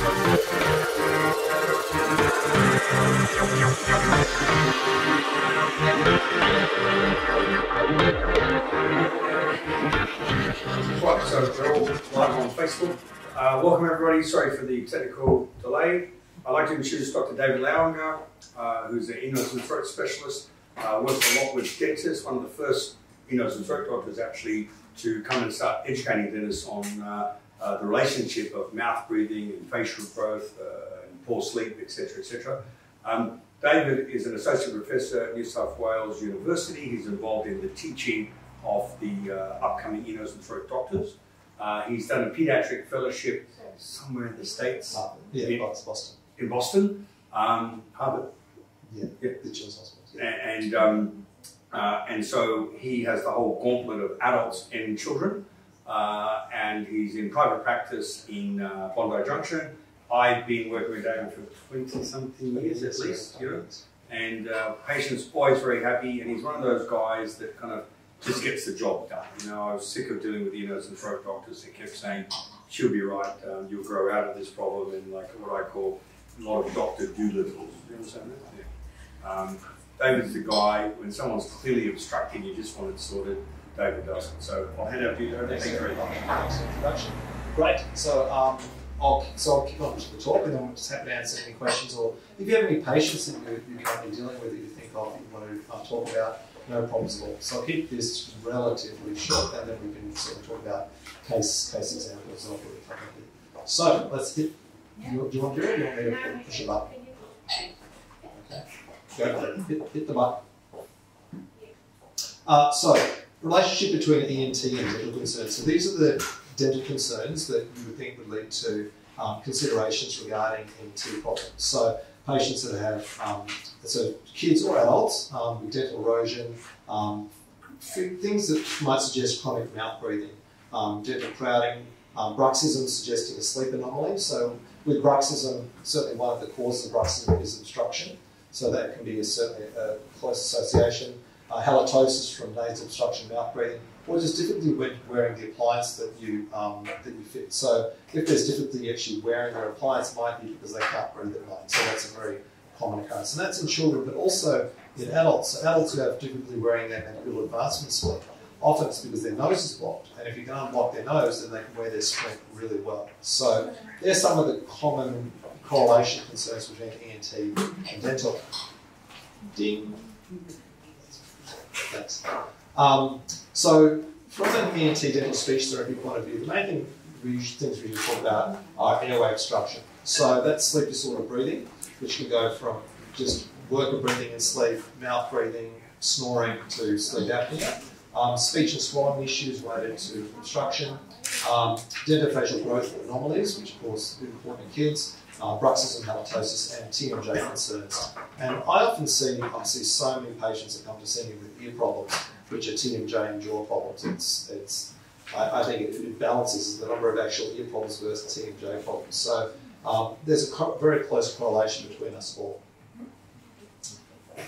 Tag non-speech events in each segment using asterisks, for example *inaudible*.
Right, so we're all live on Facebook. Uh, welcome everybody. Sorry for the technical delay. I'd like to introduce Dr. David Lowinger, uh, who's an ear, nose and throat specialist. Uh, works a lot with dentists. One of the first ear, nose and throat doctors actually to come and start educating dentists on uh, the relationship of mouth breathing and facial growth uh, and poor sleep, etc., etc. Um, David is an associate professor at New South Wales University. He's involved in the teaching of the uh, upcoming ear, nose and throat doctors. Uh, he's done a pediatric fellowship somewhere in the States, Yeah, Yeah. Boston. Boston. in Boston, um, Harvard. Yeah, Yeah. the Children's Hospital. A- And, um, uh, and so he has the whole gauntlet of adults and children. Uh, and he's in private practice in uh, Bondi Junction. I've been working with David for 20 something years at least, you know. And uh, patients always very happy. And he's one of those guys that kind of just gets the job done. You know, I was sick of dealing with ear, nose, and throat doctors that kept saying, "She'll be right. Um, you'll grow out of this problem." And like what I call a lot of Doctor Doolittles. You understand that? Yeah. Um, David's the guy when someone's clearly obstructing, you just want it sorted. David does. So I'll hand over to you. David. Thank you very very much. much. Thanks for the introduction. Great. So um, I'll so I'll kick on to the talk, and then I'm just happy to answer any questions, or if you have any patients that you're, you're currently dealing with that you think of you want to uh, talk about, no problems at all. So I'll keep this relatively short, and then we can sort of talk about case case examples of what we're covering here. So let's hit. You, do you want to do it? Do you want me to push a button? Okay. Go for it. Hit, hit the button. Uh, so, relationship between ENT and dental concerns. So these are the dental concerns that you would think would lead to um, considerations regarding ENT problems. So patients that have, um, so kids or adults um, with dental erosion, um, things that might suggest chronic mouth breathing, um, dental crowding, um, bruxism suggesting a sleep anomaly. So with bruxism, certainly one of the causes of bruxism is obstruction. So that can be a, certainly a close association. Uh, halitosis from nasal obstruction, mouth breathing, or just difficulty when wearing the appliance that you um, that you fit. So if there's difficulty actually wearing their appliance, it might be because they can't breathe at night. So that's a very common occurrence, and that's in children, but also in adults. So adults who have difficulty wearing their mandibular advancement splint, often it's because their nose is blocked, and if you can unblock their nose, then they can wear their splint really well. So there's some of the common correlation concerns between ENT and dental. Ding. Thanks. Um, so, from an ENT dental speech therapy point of view, the main thing we things we talk about are airway obstruction. So that's sleep disorder breathing, which can go from just work of breathing in sleep, mouth breathing, snoring to sleep apnea. Um, speech and swallowing issues related to obstruction, um, dentofacial growth anomalies, which of course are important in kids, uh, bruxism, halitosis, and TMJ concerns. And I often see, I see so many patients that come to see me with ear problems, which are TMJ and jaw problems. It's, it's, I, I think it, it balances the number of actual ear problems versus TMJ problems. So um, there's a very close correlation between us all.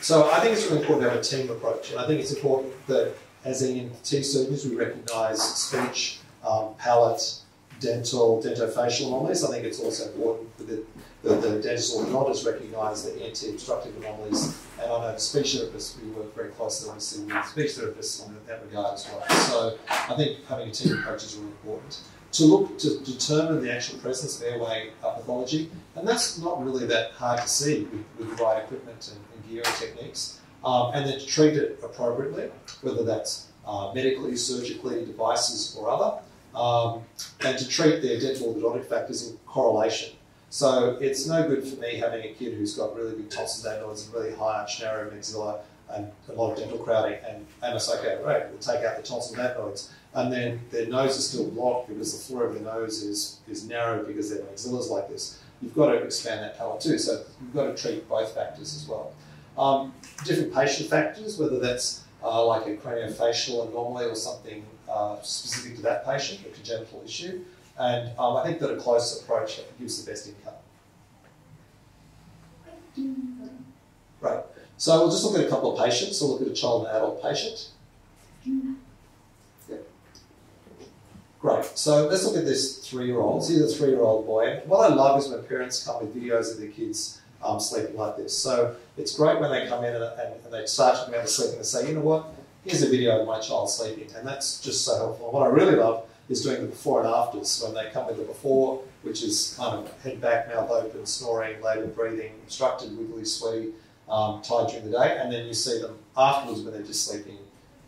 So I think it's really important to have a team approach, and I think it's important that as ENT surgeons we recognise speech, um, palate, dental, dentofacial anomalies. I think it's also important that the, the, dentist orthodontist recognise the ENT obstructive anomalies, and I know the speech therapists, we work very closely obviously with speech therapists in that regard as well. So I think having a team approach is really important. To look to determine the actual presence of airway pathology, and that's not really that hard to see with, with the right equipment and, and gear and techniques, um, and then to treat it appropriately, whether that's uh, medically, surgically, devices, or other um, and to treat their dental orthodontic factors in correlation. So it's no good for me having a kid who's got really big tonsils adenoids and really high arch narrow maxilla and a lot of dental crowding, and, and it's okay, right, we'll take out the tonsil adenoids. And then their nose is still blocked because the floor of their nose is, is narrow because their maxilla is like this. You've got to expand that palate too, so you've got to treat both factors as well. Um, different patient factors, whether that's uh, like a craniofacial anomaly or something uh, specific to that patient, a congenital issue. And um, I think that a close approach gives the best income. Right. So we'll just look at a couple of patients. We'll look at a child and adult patient. Great. So let's look at this three-year-old. See the three-year-old boy. What I love is when parents come with videos of their kids um, sleeping like this. So it's great when they come in and, and, and they start talking about sleeping and say, you know what, here's a video of my child sleeping. And that's just so helpful. What I really love is doing the before and afters when they come with the before, which is kind of head back, mouth open, snoring, laboured breathing, obstructed, wiggly, sweaty, um, tired during the day. And then you see them afterwards when they're just sleeping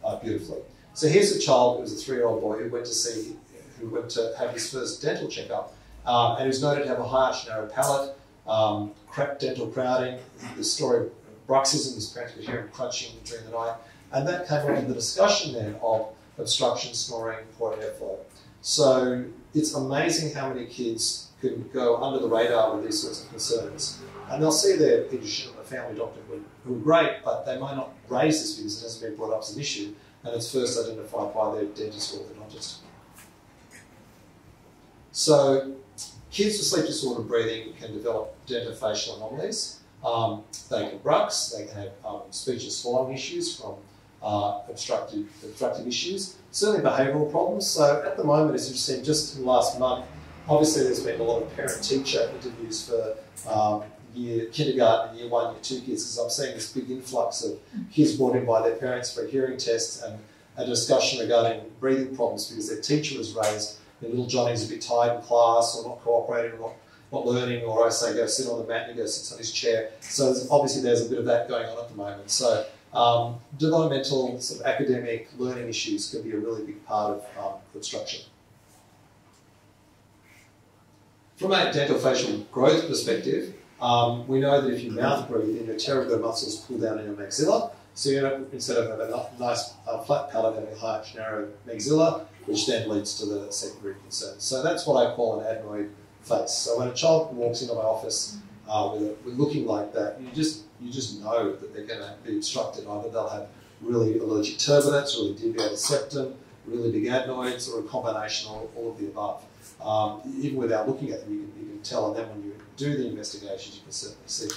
uh, beautifully. So here's a child who was a three-year-old boy who went to see, who went to have his first dental checkup, um, and who's noted to have a harsh, narrow palate, um, dental crowding. The story of bruxism is practically hearing crunching during the night, and that came up in the discussion then of obstruction, snoring, poor airflow. So it's amazing how many kids can go under the radar with these sorts of concerns, and they'll see their pediatrician or their family doctor who, are great, but they might not raise this because it hasn't been brought up as an issue and it's first identified by their dentist or orthodontist. So, kids with sleep disordered breathing can develop dentofacial anomalies. Um, they can brux, they can have um, speech and swallowing issues from uh, obstructive, obstructive issues, certainly behavioural problems. So, at the moment, as you've seen just in the last month, obviously there's been a lot of parent teacher interviews for um, year kindergarten, year one, year two kids, because I'm seeing this big influx of kids brought in by their parents for a hearing test and a discussion regarding breathing problems because their teacher was raised and little Johnny's a bit tired in class or not cooperating or not, not learning, or I say go sit on the mat and he goes sits on his chair. So obviously there's a bit of that going on at the moment. So um, developmental sort of academic learning issues can be a really big part of um, obstruction. From a dental facial growth perspective, um, we know that if you mouth breathe, then your pterygoid muscles pull down in your maxilla. So you know, instead of having a nice uh, flat palate, having a harsh, narrow maxilla, which then leads to the secondary concerns. So that's what I call an adenoid face. So when a child walks into my office uh, with, a, with looking like that, you just you just know that they're going to be obstructed. Either they'll have really allergic turbinates, really deviated septum, really big adenoids, or a combination of all of the above. Um, even without looking at them, you can, you can tell, and then when you do the investigations, you can certainly see.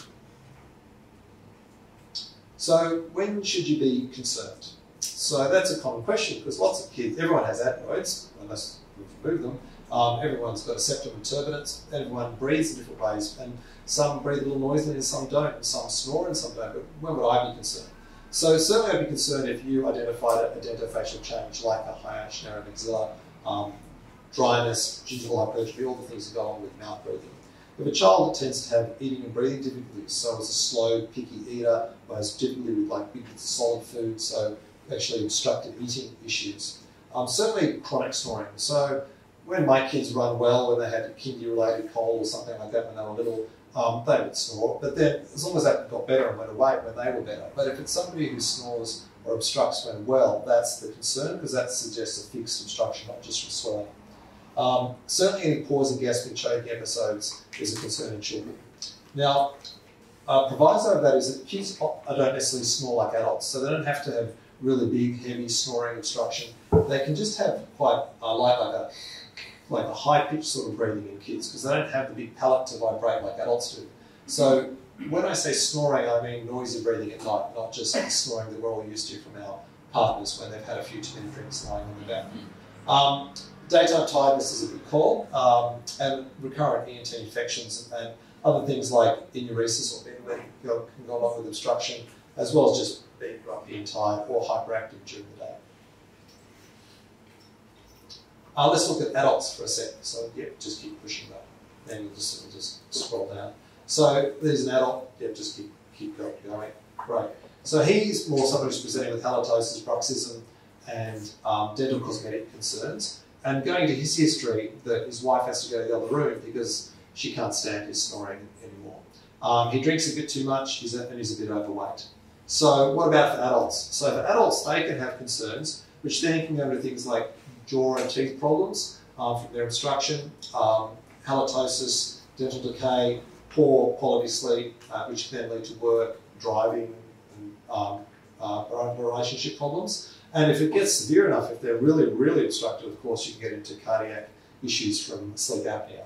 So when should you be concerned? So that's a common question because lots of kids, everyone has adenoids, unless we've removed them. Um, everyone's got a septum and turbinates. Everyone breathes in different ways, and some breathe a little noisily and some don't, and some snore and some don't. But when would I be concerned? So certainly I'd be concerned if you identified a dentofacial change like a harsh narrow maxilla, um, dryness, gingival hypertrophy, all the things that go on with mouth breathing. If a child tends to have eating and breathing difficulties, so is a slow, picky eater, or has difficulty with like big solid food, so actually obstructive eating issues. Um, certainly chronic snoring. So when my kids run well, when they had a kindy-related cold or something like that when they were little, um, they would snore. But then, as long as that got better and went away when they were better. But if it's somebody who snores or obstructs when well, that's the concern because that suggests a fixed obstruction, not just from swelling. Um, certainly any pause and gasping choking episodes is a concern in children. Now, uh, proviso of that is that kids don't necessarily snore like adults, so they don't have to have really big, heavy snoring obstruction. They can just have quite uh, like, like a like a high pitched sort of breathing in kids because they don't have the big palate to vibrate like adults do. So when I say snoring, I mean noisy breathing at night, not just snoring that we're all used to from our partners when they've had a few too many drinks lying on the back. Um, Daytime tiredness is a big call, um, and recurrent ENT infections and other things like enuresis or go, can go along with obstruction, as well as just being grumpy and tired or hyperactive during the day. Uh, let's look at adults for a sec. So, yeah, just keep pushing that. Then you just, just scroll down. So, there's an adult. Yeah, just keep, keep going. Great. So, he's more somebody who's presenting with halitosis, bruxism, and um, dental cosmetic concerns and going to his history that his wife has to go to the other room because she can't stand his snoring anymore. Um, he drinks a bit too much he's a, and he's a bit overweight. So what about for adults? So for adults, they can have concerns, which then can go to things like jaw and teeth problems um, from their obstruction, um, halitosis, dental decay, poor quality sleep, uh, which can then lead to work, driving, and um, uh, relationship problems. And if it gets severe enough, if they're really, really obstructive, of course, you can get into cardiac issues from sleep apnea.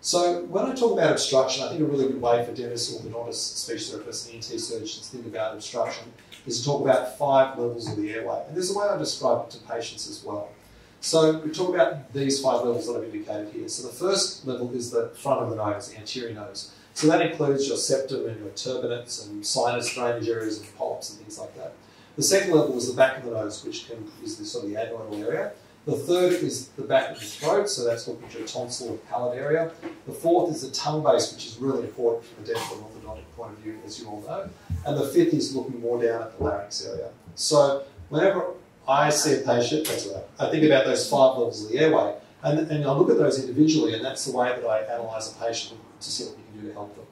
So when I talk about obstruction, I think a really good way for dentists, or orthodontists, speech therapists, and ENT surgeons to think about obstruction is to talk about five levels of the airway. And this is the way I describe it to patients as well. So we talk about these five levels that I've indicated here. So the first level is the front of the nose, the anterior nose. So that includes your septum and your turbinates and sinus drainage areas and polyps and things like that. The second level is the back of the nose, which can, is the sort of the adenoidal area. The third is the back of the throat, so that's looking at your tonsil or palate area. The fourth is the tongue base, which is really important from a dental and orthodontic point of view, as you all know. And the fifth is looking more down at the larynx area. So whenever I see a patient, that's right, I think about those five levels of the airway, and, and I look at those individually, and that's the way that I analyse a patient to see what we can do to help them.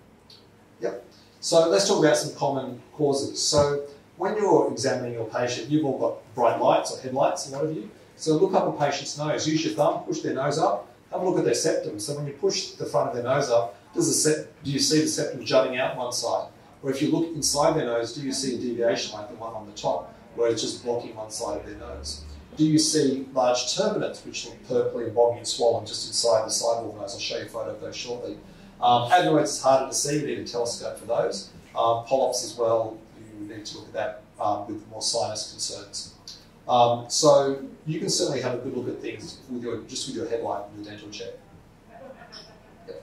Yep. So let's talk about some common causes. So when you're examining your patient, you've all got bright lights or headlights, a lot of you. So look up a patient's nose. Use your thumb, push their nose up. Have a look at their septum. So when you push the front of their nose up, does the sep- do you see the septum jutting out one side? Or if you look inside their nose, do you see a deviation like the one on the top, where it's just blocking one side of their nose? Do you see large turbinates, which look purpley and boggy and swollen just inside the sidewall of the nose? I'll show you a photo of those shortly. Um, adenoids is harder to see, you need a telescope for those. Um, polyps as well, you need to look at that um, with more sinus concerns. Um, so you can certainly have a good look at things with your, just with your headlight in the dental chair. Yep.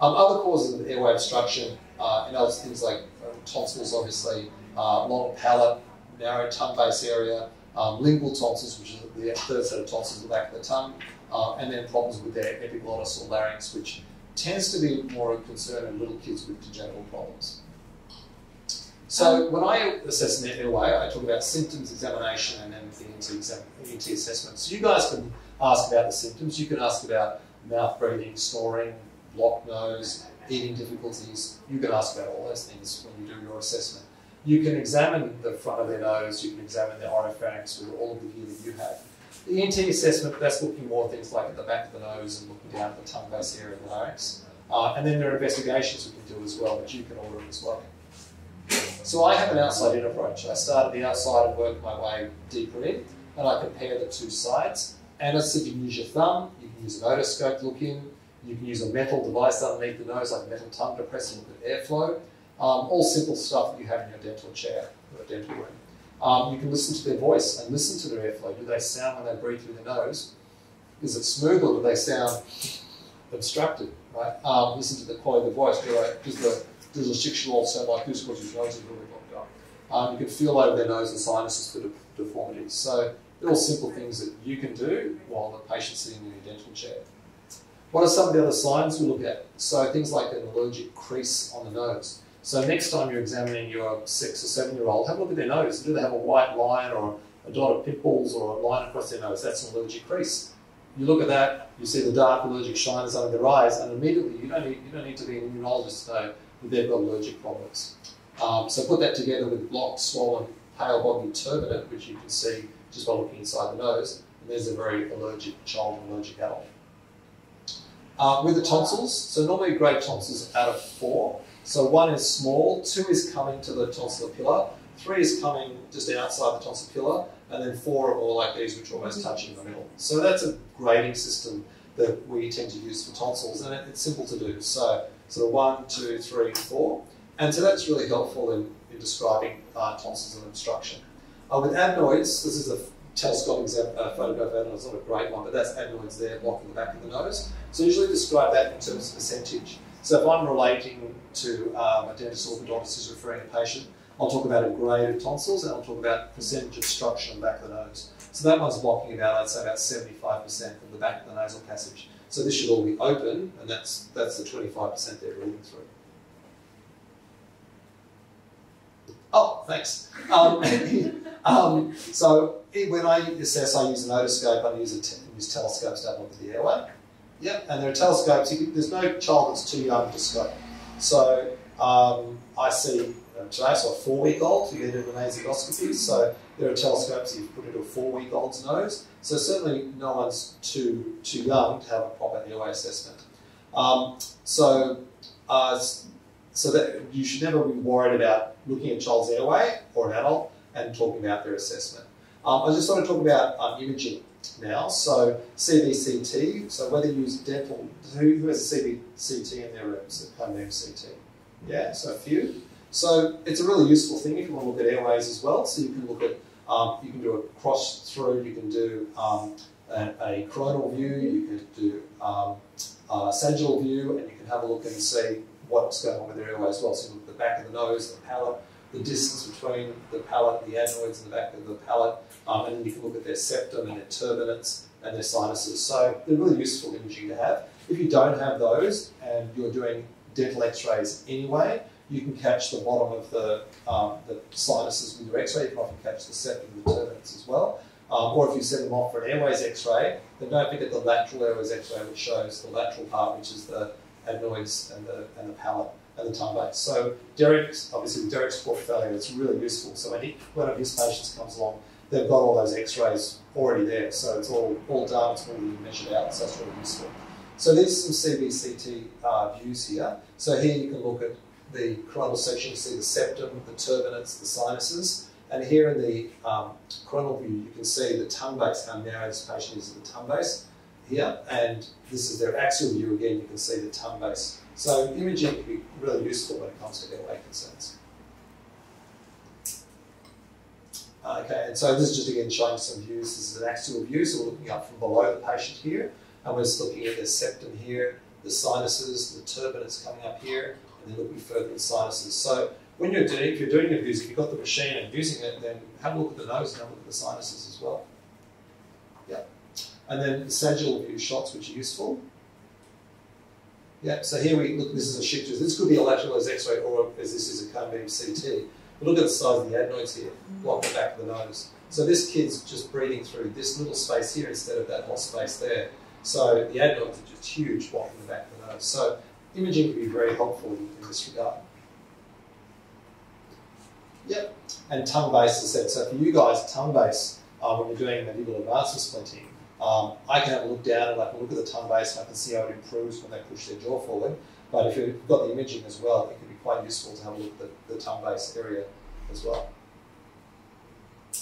Um, other causes of airway obstruction uh, in other things like um, tonsils, obviously, uh, long palate, narrow tongue base area, um, lingual tonsils, which is the third set of tonsils at the back of the tongue, uh, and then problems with their epiglottis or larynx, which tends to be more of a concern in little kids with congenital problems. So when I assess an airway, I talk about symptoms, examination, and then the ENT, exam- ENT assessment. So you guys can ask about the symptoms. You can ask about mouth breathing, snoring, blocked nose, eating difficulties. You can ask about all those things when you do your assessment. You can examine the front of their nose. You can examine their oropharynx with all of the gear that you have. The ENT assessment, that's looking more things like at the back of the nose and looking down at the tongue base area of the larynx. Uh, and then there are investigations we can do as well, which you can order as well. So I have an outside in approach. I start at the outside and work my way deeper in, and I compare the two sides. And I said, you can use your thumb, you can use an otoscope to look in, you can use a metal device underneath the nose, like a metal tongue depressor, look at airflow. Um, all simple stuff that you have in your dental chair or dental room. Um, you can listen to their voice and listen to their airflow. Do they sound when they breathe through their nose? Is it smooth or do they sound obstructed? Right? Um, listen to the quality of the voice. Do they, does the does a six-year-old sound like this because his nose is really blocked up? Um, you can feel over their nose and sinuses for de- deformities. So they're all simple things that you can do while the patient's sitting in your dental chair. What are some of the other signs we look at? So things like an allergic crease on the nose. So next time you're examining your six or seven-year-old, have a look at their nose. Do they have a white line or a dot of pimples or a line across their nose? That's an allergic crease. You look at that, you see the dark allergic shiners under their eyes, and immediately you don't need, you don't need to be an immunologist to know that they've got allergic problems. Um, so put that together with blocked, swollen, pale boggy turbinate, which you can see just by looking inside the nose, and there's a very allergic child, allergic adult. Uh, with the tonsils, so normally grade tonsils out of four. So one is small, two is coming to the tonsillar pillar, three is coming just outside the tonsillar pillar, and then four are more like these, which are almost touching the middle. So that's a grading system that we tend to use for tonsils, and it, it's simple to do. So so one, two, three, four. And so that's really helpful in, in describing uh, tonsils and obstruction. Uh, with adenoids, this is a telescopic uh, photograph of adenoids, not a great one, but that's adenoids there blocking the back of the nose. So usually describe that in terms of percentage. So if I'm relating to um, a dentist or orthodontist who's referring a patient, I'll talk about a grade of tonsils and I'll talk about percentage obstruction on the back of the nose. So that one's blocking about, I'd say, about 75% of the back of the nasal passage. So this should all be open, and that's, that's the 25% they're reading through. Oh, thanks. Um, *laughs* um, so when I assess, I use an otoscope, I use, a te- use telescopes to have a look at the airway. Yep, and there are telescopes, there's no child that's too young to scope. So um, I see uh, today, so a four week old who get an nasendoscopy. So there are telescopes you put into a four week old's nose. So certainly no one's too too young to have a proper airway assessment. Um, so uh, so that you should never be worried about looking at a child's airway or an adult and talking about their assessment. Um, I just want to talk about um, imaging now. So CBCT. So whether you use dental, who, who has a CBCT in their rooms? Home MCT. Yeah, so a few. So it's a really useful thing if you want to look at airways as well. So you can look at, um, you can do a cross through, you can do um, a, a coronal view, you could do um, a sagittal view, and you can have a look and see what's going on with the airway as well. So you look at the back of the nose, the palate, the distance between the palate, the adenoids in the back of the palate, um, and then you can look at their septum and their turbinates and their sinuses. So they're really useful imaging to have. If you don't have those and you're doing dental x-rays anyway, you can catch the bottom of the, um, the sinuses with your x-ray. You can often catch the septum and the turbinates as well. Um, or if you send them off for an airways x-ray, then don't forget the lateral airways x-ray, which shows the lateral part, which is the adenoids and the, and the palate and the tongue. So Derek's, obviously Derek's portfolio is really useful. So when he, one of his patients comes along, they've got all those x-rays already there. So it's all, all done, it's already measured out, so it's really useful. So there's some CBCT uh, views here. So here you can look at the coronal section, you see the septum, the turbinates, the sinuses. And here in the um, coronal view, you can see the tongue base, how narrow this patient is at the tongue base here. And this is their axial view again, you can see the tongue base. So imaging can be really useful when it comes to airway concerns. Uh, okay, and so this is just again showing some views. This is an axial view, so we're looking up from below the patient here, and we're just looking at the septum here, the sinuses, the turbinates coming up here, and then looking further at the sinuses. So when you're doing, if you're doing your views, if you've got the machine and using it, then have a look at the nose and have a look at the sinuses as well. Yeah. And then the sagittal view shots, which are useful. Yeah, so here we look, this is a shift. This could be a lateral as X-ray or as this is a cone beam CT. Look at the size of the adenoids here, block the back of the nose. So this kid's just breathing through this little space here instead of that whole space there. So the adenoids are just huge blocking the back of the nose. So imaging can be very helpful in this regard. Yep, and tongue base, is said. So for you guys, tongue base, uh, when you're doing mandibular advancement splinting, um, I can have a look down and I can look at the tongue base and I can see how it improves when they push their jaw forward. But if you've got the imaging as well, it quite useful to have a look at the, the tongue base area as well.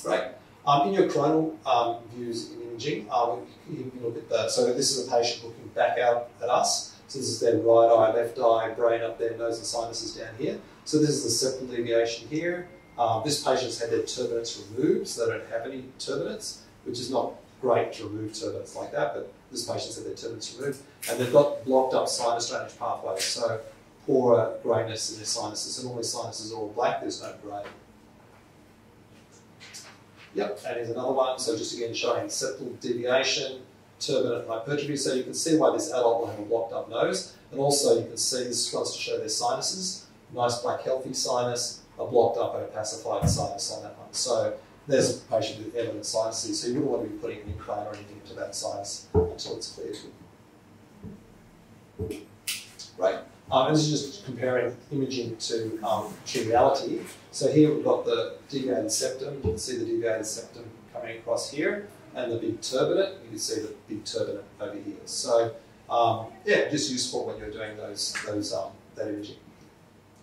Right. Um, in your coronal um, views in imaging, um, you can look at that. So this is a patient looking back out at us. So this is their right eye, left eye, brain up there, nose and sinuses down here. So this is the septal deviation here. Um, this patient's had their turbinates removed, so they don't have any turbinates, which is not great to remove turbinates like that, but this patient's had their turbinates removed. And they've got blocked up sinus drainage pathways, so poorer greyness in their sinuses. And all their sinuses are all black, there's no grey. Yep, and here's another one. So just again showing septal deviation, turbinate hypertrophy. So you can see why this adult will have a blocked up nose. And also you can see this wants to show their sinuses. Nice black healthy sinus, a blocked up opacified sinus on that one. So there's a patient with evident sinuses, so you wouldn't want to be putting an implant or anything into that sinus until it's cleared. Right. Um, this is just comparing imaging to, um. So here we've got the deviated septum. You can see the deviated septum coming across here, and the big turbinate. You can see the big turbinate over here. So um, yeah, just useful when you're doing those those um, that imaging.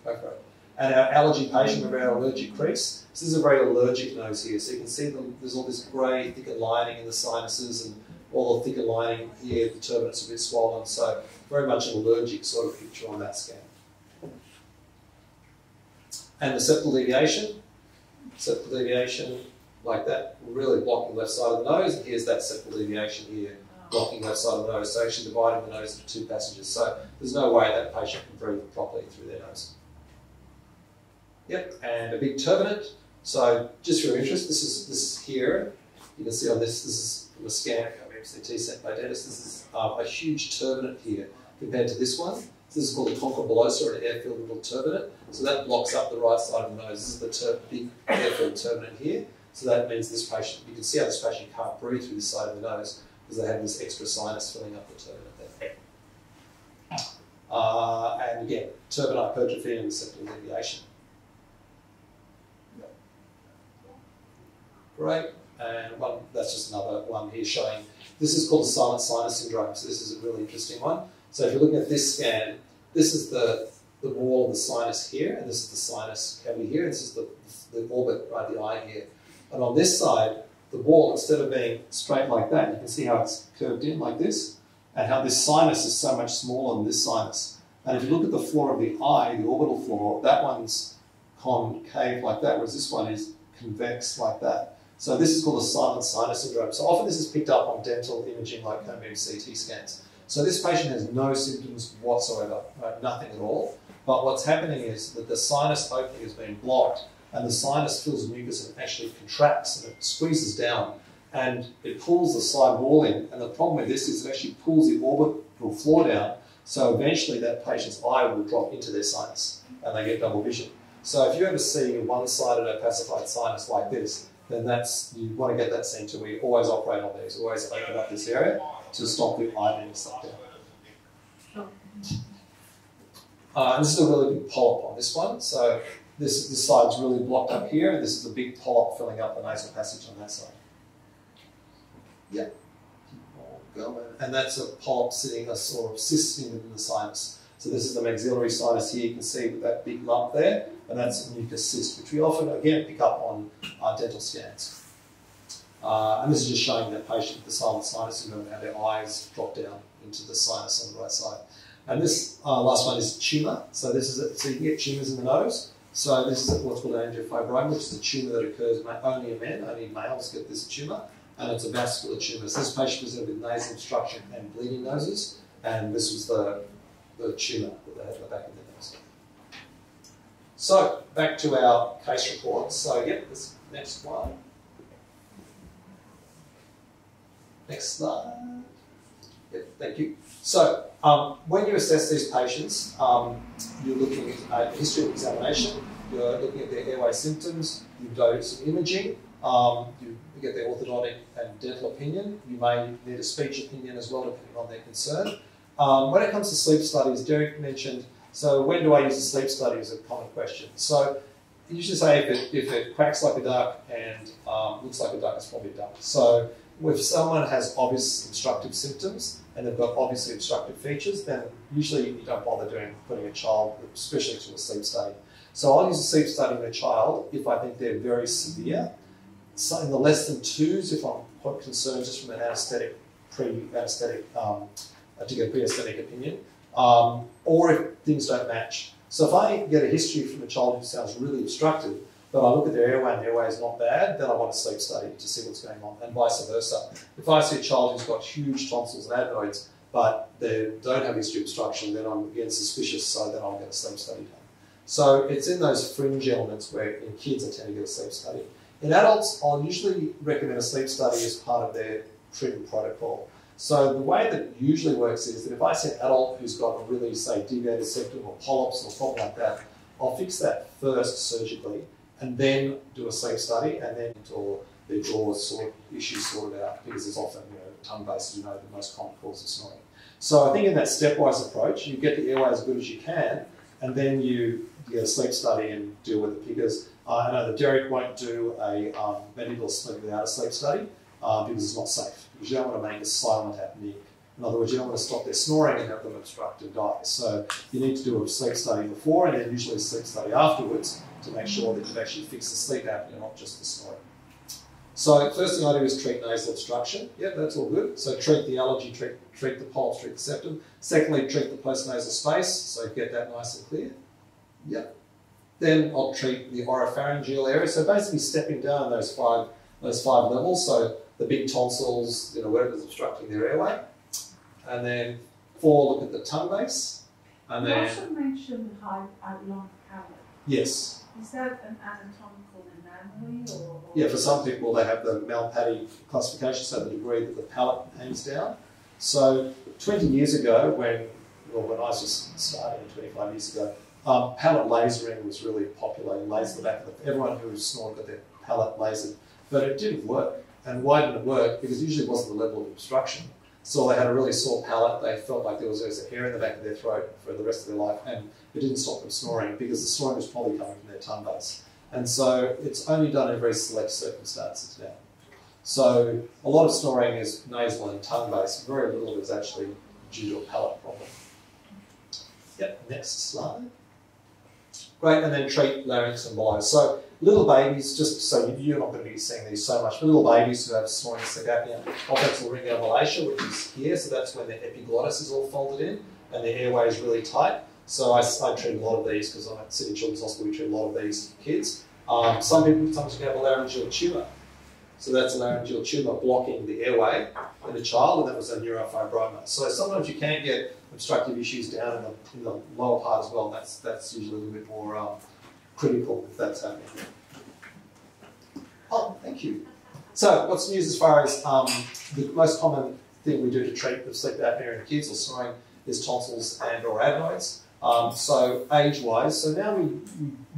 Go for it. And our allergy patient, remember our allergic crease? This is a very allergic nose here. So you can see the, there's all this grey, thicker lining in the sinuses and all the thicker lining here, the turbinate's a bit swollen. So very much an allergic sort of picture on that scan. And the septal deviation, septal deviation like that, really blocking left side of the nose. And here's that septal deviation here, blocking left side of the nose. So actually dividing the nose into two passages. So there's no way that patient can breathe properly through their nose. Yep, and a big turbinate. So just for your interest, this is this is here. You can see on this, this is from a scan MCT. This is uh, a huge turbinate here compared to this one. This is called a concha bullosa an air-filled little turbinate. So that blocks up the right side of the nose. This is the big air-filled turbinate here. So that means this patient, you can see how this patient can't breathe through this side of the nose because they have this extra sinus filling up the turbinate there. Uh, and again, turbinate hypertrophy and septal deviation. Great. And one, that's just another one here showing, this is called silent sinus syndrome. So this is a really interesting one. So if you're looking at this scan, this is the, the wall of the sinus here, and this is the sinus cavity here, and this is the, the orbit, right, the eye here. And on this side, the wall, instead of being straight like that, you can see how it's curved in like this, and how this sinus is so much smaller than this sinus. And if you look at the floor of the eye, the orbital floor, that one's concave like that, whereas this one is convex like that. So this is called a silent sinus syndrome. So often this is picked up on dental imaging like cone beam CT scans. So this patient has no symptoms whatsoever, right? nothing at all. But what's happening is that the sinus opening has been blocked and the sinus fills mucus and actually contracts and it squeezes down and it pulls the side wall in. And the problem with this is it actually pulls the orbital floor down. So eventually that patient's eye will drop into their sinus and they get double vision. So if you ever see a one-sided opacified sinus like this, then that's you want to get that center to. We always operate on these, always open up this area to stop the eye being sucked down. Uh, and this is a really big polyp on this one. So this, this side's really blocked up here, and this is a big polyp filling up the nasal passage on that side. Yep. And that's a polyp sitting, a sort of cyst in the sinus. So this is the maxillary sinus here. You can see with that big lump there, and that's a mucus cyst, which we often, again, pick up on uh, dental scans. Uh, and this is just showing that patient with the silent sinus syndrome how their eyes drop down into the sinus on the right side. And this uh, last one is tumour. So this is a, so you can get tumours in the nose. So this is what's called an which is a tumour that occurs only in men. Only males get this tumour, and it's a vascular tumour. So this patient presented with nasal obstruction and bleeding noses, and this was the the tumour that they had at the back of their. So back to our case reports. So yep, this next one. Next slide. Yep, thank you. So um, when you assess these patients, um, you're looking at a history of examination, you're looking at their airway symptoms, you do some imaging, um, you get their orthodontic and dental opinion. You may need a speech opinion as well, depending on their concern. Um, when it comes to sleep studies, Derek mentioned, so when do I use a sleep study is a common question. So you usually say if it, if it quacks like a duck and um, looks like a duck, it's probably a duck. So if someone has obvious obstructive symptoms and they've got obviously obstructive features, then usually you don't bother doing putting a child, especially to a sleep study. So I'll use a sleep study in a child if I think they're very severe. So in the less than twos, if I'm quite concerned just from an anaesthetic, pre-anaesthetic, um, to get a pre-aesthetic opinion, um, or if things don't match. So if I get a history from a child who sounds really obstructive, but I look at their airway and their airway is not bad, then I want a sleep study to see what's going on, and vice versa. If I see a child who's got huge tonsils and adenoids, but they don't have history obstruction, then I'm again suspicious, so then I'll get a sleep study done. So it's in those fringe elements where in kids I tend to get a sleep study. In adults, I'll usually recommend a sleep study as part of their treatment protocol. So the way that usually works is that if I see an adult who's got a really, say, deviated septum or polyps or something like that, I'll fix that first surgically and then do a sleep study, and then until their jaws sort of issues sorted out, because there's often you know tongue based, you know, the most common cause of snoring. So I think in that stepwise approach, you get the airway as good as you can, and then you get a sleep study and deal with it. Because uh, I know that Derek won't do a um, medical sleep without a sleep study uh, because it's not safe. Because you don't want to make a silent apnea. In other words, you don't want to stop their snoring and have them obstruct and die. So you need to do a sleep study before and then usually a sleep study afterwards to make sure that you've actually fixed the sleep apnea, not just the snoring. So first thing I do is treat nasal obstruction. Yeah, that's all good. So treat the allergy, treat, treat the polyps, treat the septum. Secondly, treat the postnasal space, so get that nice and clear. Yeah. Then I'll treat the oropharyngeal area. So basically stepping down those five those five levels. So the big tonsils, you know, whatever's obstructing their airway. And then four, look at the tongue base. And you then also mentioned high, long palate. yes, Is that an anatomical anomaly or? Yeah, for some people, they have the Mallampati classification, so the degree that the palate hangs down. So 20 years ago, when well, when I was just starting, 25 years ago, um, palate lasering was really popular. You laser the back of the, everyone who snoring got their palate lasered, but it didn't work. And why didn't it work? Because usually it wasn't the level of obstruction. So they had a really sore palate. They felt like there was, a hair in the back of their throat for the rest of their life, and it didn't stop them snoring because the snoring was probably coming from their tongue base. And so it's only done in very select circumstances now. So a lot of snoring is nasal and tongue based. Very little is actually due to a palate problem. Yep, next slide. Great, and then treat larynx and bolus. So little babies, just so you're not going to be seeing these so much, but little babies who have snoring sleep apnea, ringo which is here, so that's when the epiglottis is all folded in and the airway is really tight. So I, I treat a lot of these because I'm at Sydney Children's Hospital, we treat a lot of these kids. Um, some people sometimes can have a laryngeal tumour. So that's a laryngeal tumour blocking the airway in a child, and that was a neurofibroma. So sometimes you can get obstructive issues down in the, in the lower part as well. That's that's usually a little bit more um, critical if that's happening. Oh, thank you. So what's news as far as um, the most common thing we do to treat the sleep apnea in kids or snoring is tonsils and or adenoids. Um, so age-wise, so now we,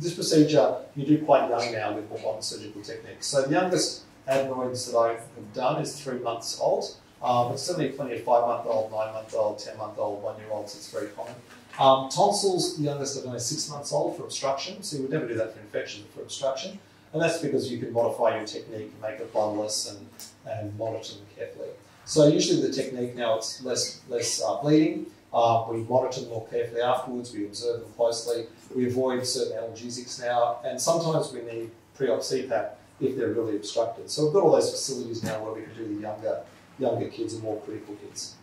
this procedure you do quite young now with more modern surgical techniques. So the youngest adenoids that I have done is three months old. Um, but certainly plenty of five-month-old, nine-month-old, ten-month-old, one-year-olds. It's very common. Um, tonsils, the youngest I've is six months old for obstruction. So you would never do that for infection, but for obstruction. And that's because you can modify your technique and make it bloodless and, and monitor them carefully. So usually the technique now it's less less uh, bleeding. Uh, we monitor them more carefully afterwards. We observe them closely. We avoid certain analgesics now, and sometimes we need pre-op CPAP if they're really obstructed. So we've got all those facilities now where we can do the younger younger kids and more critical kids.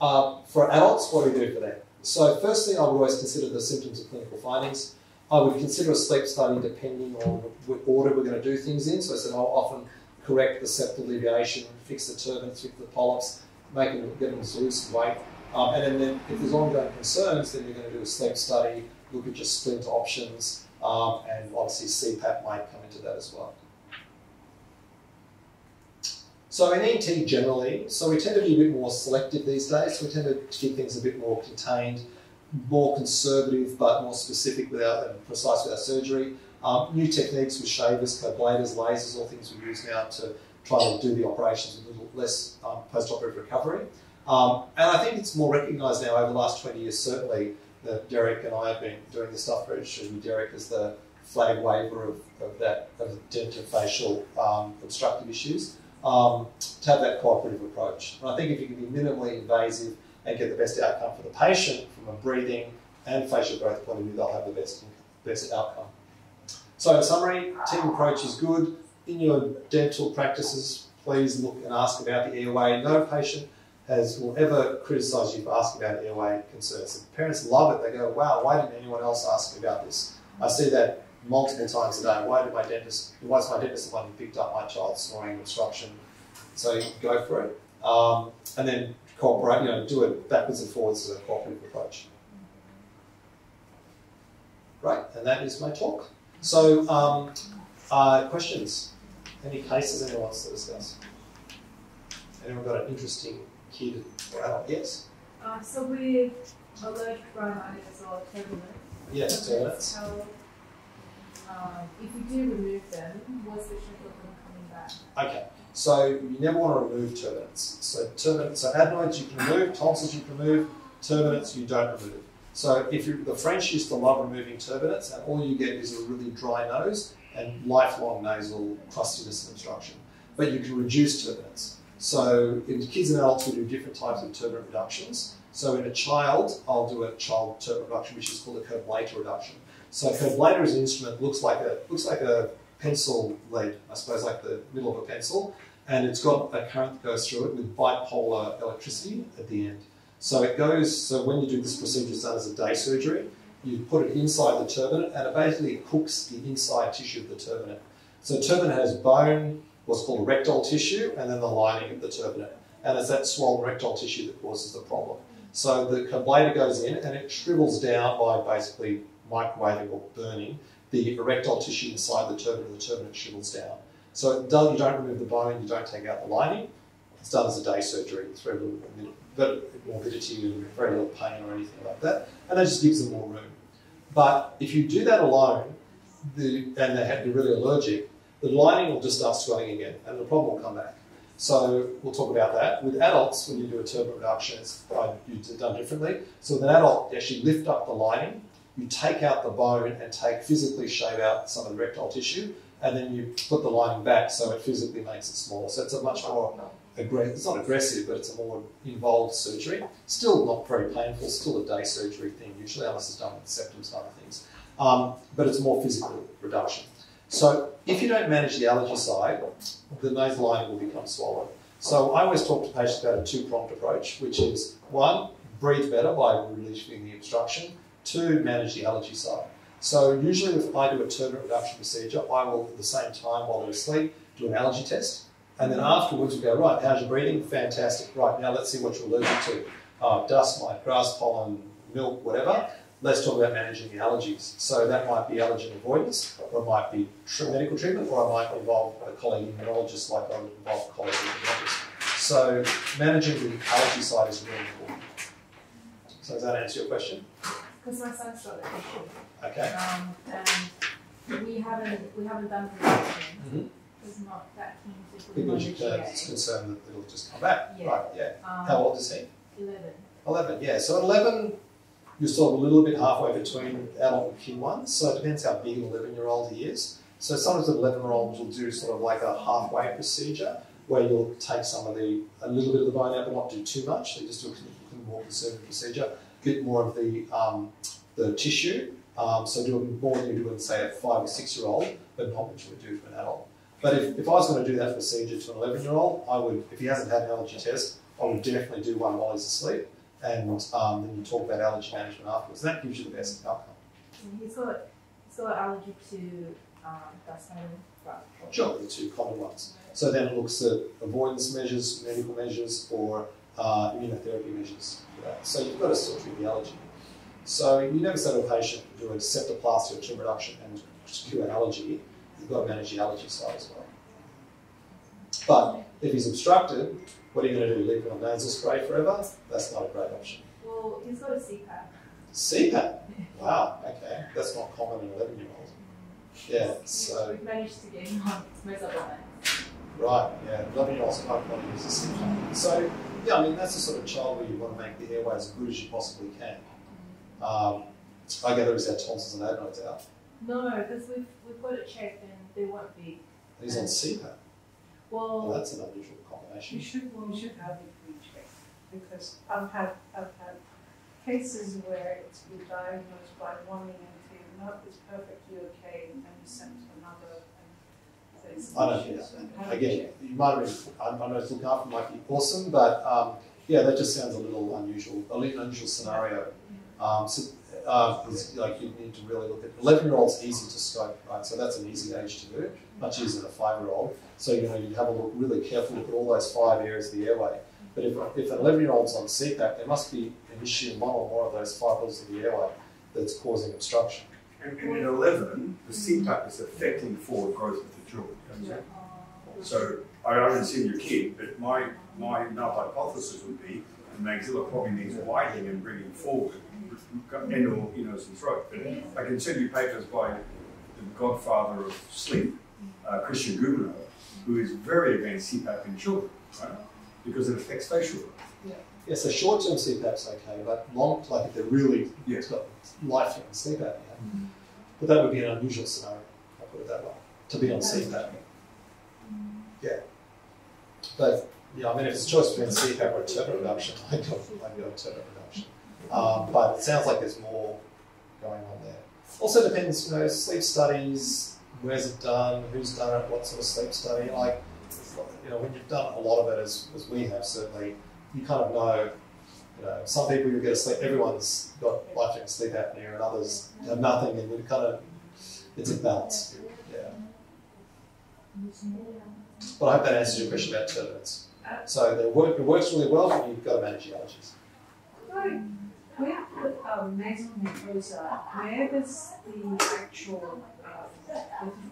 Uh, for adults, what do we do for them? So firstly, I would always consider the symptoms of clinical findings. I would consider a sleep study depending on what order we're going to do things in. So I said I'll often correct the septal deviation, fix the turbinates, fix the polyps, make them get them to lose weight. Um, and then, then, if there's ongoing concerns, then you're going to do a sleep study, look at your splint options, um, and obviously CPAP might come into that as well. So in ENT generally, so we tend to be a bit more selective these days. So we tend to keep things a bit more contained, more conservative, but more specific without and precise with our surgery. Um, new techniques with shavers, coblators, lasers, all things we use now to try to do the operations with a little less um, post-operative recovery. Um, and I think it's more recognised now over the last 20 years, certainly, that Derek and I have been doing the stuff registry Derek as the flag waver of, of that of dentofacial um, obstructive issues um, to have that cooperative approach. And I think if you can be minimally invasive and get the best outcome for the patient from a breathing and facial growth point of view, they'll have the best, best outcome. So in summary, team approach is good. In your dental practices, please look and ask about the airway. No patient has will ever criticise you for asking about airway concerns. If parents love it. They go, wow, why didn't anyone else ask about this? I see that multiple times a day. Why did my dentist, why is my dentist the one who picked up my child's snoring obstruction? So go for it. Um, and then cooperate, you know, do it backwards and forwards as a cooperative approach. Right, and that is my talk. So, um, uh, questions? Any cases anyone wants to discuss? Anyone got an interesting kid or adult? Yes? Uh, so with allergic rhinitis or turbinate, Yes, turbinates. how, uh, if you do remove them, what's the schedule of them coming back? Okay, so you never want to remove turbinates. So turbinates, so adenoids you can remove, tonsils you can remove, turbinates you don't remove. So if you, the French used to love removing turbinates, and all you get is a really dry nose and lifelong nasal crustiness and obstruction. But you can reduce turbinates. So in kids and adults, we do different types of turbinate reductions. So in a child, I'll do a child turbinate reduction, which is called a coblator reduction. So coblator is an instrument looks like a looks like a pencil lead, I suppose, like the middle of a pencil, and it's got a current that goes through it with bipolar electricity at the end. So it goes. So when you do this procedure, it's done as a day surgery. You put it inside the turbinate, and it basically cooks the inside tissue of the turbinate. So turbinate has bone, what's called erectile tissue, and then the lining of the turbinate. And it's that swollen erectile tissue that causes the problem. So the coblator goes in and it shrivels down by basically microwaving or burning the erectile tissue inside the turbinate, the turbinate shrivels down. So it does, you don't remove the bone, you don't take out the lining. It's done as a day surgery. It's very little, but morbidity and very little pain or anything like that. And that just gives them more room. But if you do that alone, the, and they have, they're really allergic, the lining will just start swelling again and the problem will come back. So we'll talk about that. With adults, when you do a turbinate reduction, it's done differently. So with an adult, you actually lift up the lining, you take out the bone and take physically shave out some of the erectile tissue, and then you put the lining back so it physically makes it smaller. So it's a much more aggressive, it's not aggressive, but it's a more involved surgery. Still not very painful, still a day surgery thing usually, unless it's done with septum and other things. Um, but it's more physical reduction. So if you don't manage the allergy side, the nasal lining will become swollen. So I always talk to patients about a two-pronged approach, which is one, breathe better by relieving the obstruction. Two, manage the allergy side. So usually if I do a turbinate reduction procedure, I will at the same time while they're asleep do an allergy test. And then afterwards we go, right, how's your breathing? Fantastic. Right, now let's see what you're allergic to. Uh, dust mite, grass pollen, milk, whatever. Let's talk about managing the allergies. So that might be allergen avoidance, or it might be medical treatment, or I might involve a colleague immunologist like I would involve a colleague immunologist. So managing the allergy side is really important. So does that answer your question? Because my son's got issue. Okay. Um, and we haven't we haven't done prevention. Mhm. He's not that keen to on Because the you're concerned that it'll just come back. Yeah. Right, yeah. Um, How old is he? Eleven. 11, yeah. So at 11, you're sort of a little bit halfway between adult and kid ones. So it depends how big an 11 year old he is. So sometimes 11 year olds will do sort of like a halfway procedure where you'll take some of the, a little bit of the bone out but not do too much. You just do a more conservative procedure, a bit more of the, um, the tissue. Um, so do it more than you do in, say, a five or six year old, but not what you would do for an adult. But if, if I was going to do that procedure to an 11 year old, I would, if he hasn't had an allergy test, I would definitely do one while he's asleep and um, then you talk about allergy management afterwards. That gives you the best outcome. He's got he's got allergy to um, dust and Sure, the two common ones. So then it looks at avoidance measures, medical measures, or uh, immunotherapy measures for that. So you've got to still treat the allergy. So you never say to a patient, do a septoplasty or tumor reduction and cure an allergy. You've got to manage the allergy side as well. But if he's obstructed, what are you going to do? Leave him on nasal spray forever? That's not a great option. Well, he's got a CPAP. CPAP. Wow. Okay, that's not common in eleven year olds. Yeah. So We've managed to get him on most of the right. Yeah. Eleven year olds can't want to use a CPAP. So yeah, I mean that's the sort of child where you want to make the airway as good as you possibly can. Um, I gather his our tonsils and adenoids out. No, because we've we've got it checked and they won't be. He's on CPAP. Well, Well, that's an unusual combination. We should, you should have it rechecked, because I've had, I've had cases where it's been diagnosed by one ENT, no, it's perfectly okay, and you sent to another, and I don't issues. think and it Again, you might have been, I I know it's looking after might be awesome, but um, yeah, that just sounds a little unusual, a little unusual scenario. Um, so, uh, is, like you need to really look at 11 year olds easy to scope, right? So that's an easy age to do, much easier than a five year old. So you know you have a look really carefully look at all those five areas of the airway. But if, if an 11 year old's on CPAP, there must be an issue in one or more of those fibers of the airway that's causing obstruction. And, and in 11, the CPAP is affecting forward growth of the jaw. So I haven't seen your kid, but my, my now hypothesis would be the maxilla probably needs widening and bringing forward, end or ears and throat. But I can send you papers by the godfather of sleep, uh, Christian Guilleminault, who is very against CPAP in children, right? Because it affects facial growth. Yeah, so short term CPAP's okay, but long, like if they're really Yeah. it's got life threatening sleep apnea. But that would be an unusual scenario, I'll put it that way, to be on CPAP. Yeah. But, yeah, I mean, if it's a choice between CPAP or a turbinate reduction, I'd go, *laughs* I'd go turbinate reduction. Um, but it sounds like there's more going on there. Also depends, you know, sleep studies, where's it done, who's done it, what sort of sleep study, like, you know, when you've done a lot of it, as, as we have certainly, you kind of know, you know, some people you get a sleep, everyone's got life-threatening sleep apnea, and others have nothing, and you kind of, it's a balance. Yeah. But I hope that answers your question about turbinates. So work, it works really well, but you've got to manage the allergies. Right. Where um, nasal mucosa, where does the actual, the,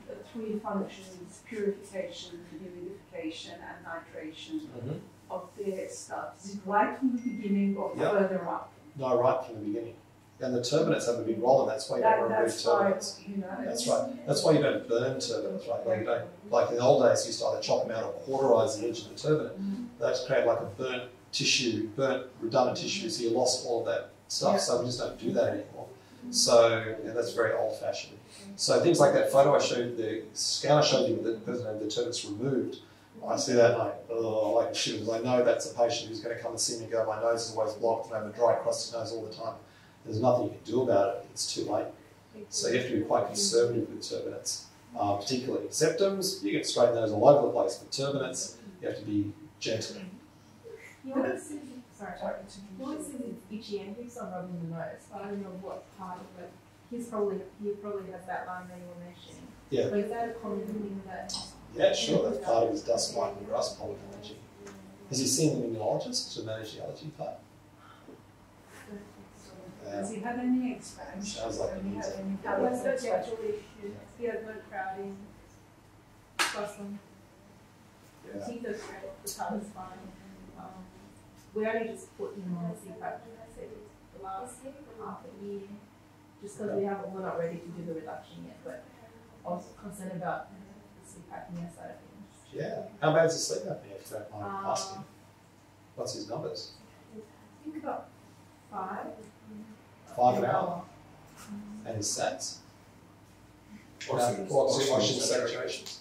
the three functions, purification, humidification, and nitration mm-hmm. of the stuff, is it right from the beginning or Yep. further up? No, right from the beginning. And the turbinates have a big role, and that's why you don't remove that's why, you know. That's right. That's why you don't burn turbinates, right? Like you don't, like in the old days, you used to either chop them out or cauterize the edge of the turbinate. Mm-hmm. They just create like a burnt tissue, burnt redundant tissue, so you lost all of that stuff. Yeah. So we just don't do that anymore. Mm-hmm. So yeah, that's very old fashioned. So things like that photo I showed, the scan I showed you, the person had the turbinates removed. I see that and I, oh, I like shoot because I know that's a patient who's going to come and see me go, my nose is always blocked and I have a dry, crusty nose all the time. There's nothing you can do about it. It's too late. So you have to be quite conservative with turbinates, uh, particularly septums. You can straighten those all over the place, but turbinates, you have to be gentle. He always says, sorry, sorry. He always says it's itchy on rubbing the nose, but I don't know what part of it. He's probably, he probably has that line that you were mentioning. Yeah. But is that a common thing that, Yeah, sure, that's part of his dust mite and grass pollen allergy. Has he seen an immunologist to manage the allergy part? Has he had any expansion? Sounds like he needs had it. any that was palate the expansion? dental issue, he has no crowding, bustling, Yeah. teeth are straight, the tongue is fine. Um, we only just put him on the CPAP, I said, the last half a year, just because we haven't, we're not ready to do the reduction yet, but I was concerned about the sleep apnea side of things. Yeah. How bad is the sleep apnea, if you don't mind Uh, asking? What's his numbers? I think about five. Five an hour? And his sats? What's Now, his- What's what's his his oxygen saturation? saturations?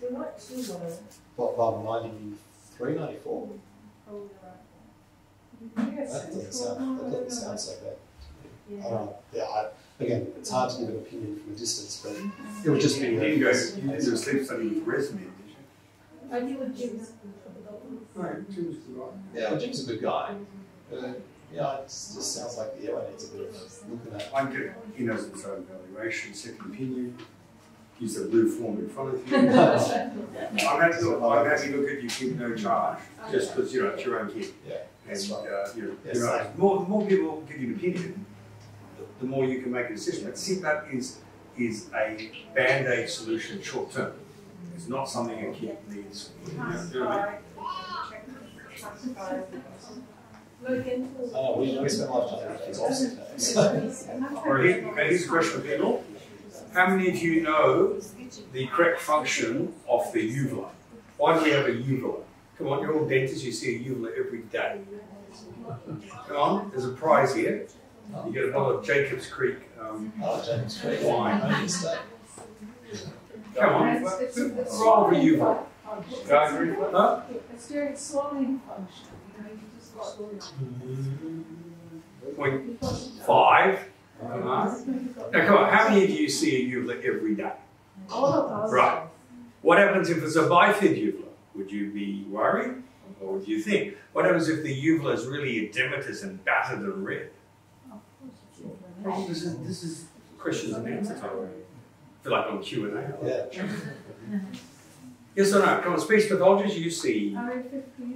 They're not too low, What, above 93, 94? probably around Yes, That doesn't it's sound, called- that doesn't sound so bad. There. I Yeah. don't. Yeah, I, again, it's hard to give an opinion from a distance, but it would just be. You didn't go, you did a sleep study with Resmed, did you? I deal with gyms. No, Jim's good, right? Yeah, well, Jim's a good guy. Uh, yeah, it just sounds like the airway needs a bit of looking at. I'm good, he knows his own evaluation, second opinion, use a blue form in front of you. *laughs* *laughs* I'm happy, to- I'm happy to look at you, keep no charge, just because, you know, it's your own kid. Yeah, And, right. uh, you know, Yes, you know, same. more, more people give you an opinion, the- the more you can make a decision. But CPAP is, is a Band-Aid solution short term. It's not something a kid needs. You know, you know what I mean? Oh, we, we spent a lot of time with kids also today. so- Or okay, here's a question for people. How many of you know the correct function of the uvula? Why do we have a uvula? Come on, you're all dentists, you see a uvula every day. Come on, there's a prize here. You get a bottle of Jacob's Creek. Um, Oh, James, great Wine. wine. Only stay. come on, It's- it's- it's roll the swallowing uvula. function. Do I agree? Huh? It's doing swallowing function, you know, you just got. Point five. Come on. Now, come on, how many of you see a uvula every day? All of us. Right. What happens if it's a bifid uvula? Would you be worried? Or would you think? What happens if the uvula is really edematous and battered and red? Well, this is, this is questions and answers, I feel like on Q and A. Yeah. Yes or no? Come on, speech pathologists, you see,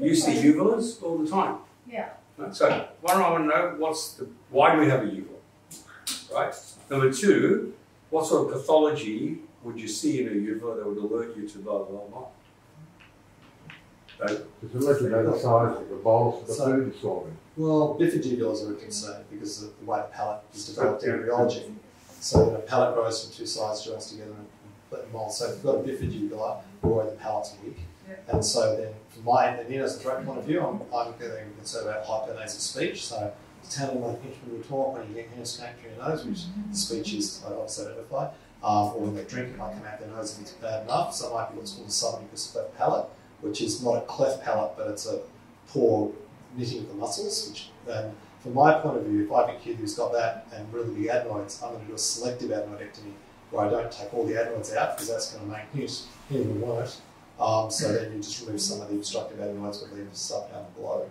you see uvulas all the time. Yeah. Right, So, one, I want to know what's the, why do we have a uvula? Right? Number two, what sort of pathology would you see in a uvula that would alert you to blah, blah, blah? Does it let you know the size of the bolus of the So- food swallowing? Well, bifid uvulas are a concern because of the way the palate is developed in embryology. So the palate grows from two sides, joins together and molds. So if you've got a bifid uvula, or the palate's weak. And so then, from my the nose, and throat point of view, I'm, I'm getting concerned about hypernasal speech. So it's telling my pinch when you talk, when you get hands snapped through your nose, which speech is I obviously identify. Um, or when they drink, it might come out their nose if it's bad enough. So it might be what's called a submucous cleft palate, which is not a cleft palate, but it's a poor knitting of the muscles. Which from my point of view, if I have a kid who's got that and really the adenoids, I'm going to do a selective adenoidectomy where I don't take all the adenoids out because that's going to make Newt even worse. Um, so then you just remove some of the obstructive adenoids but leave the stuff down below.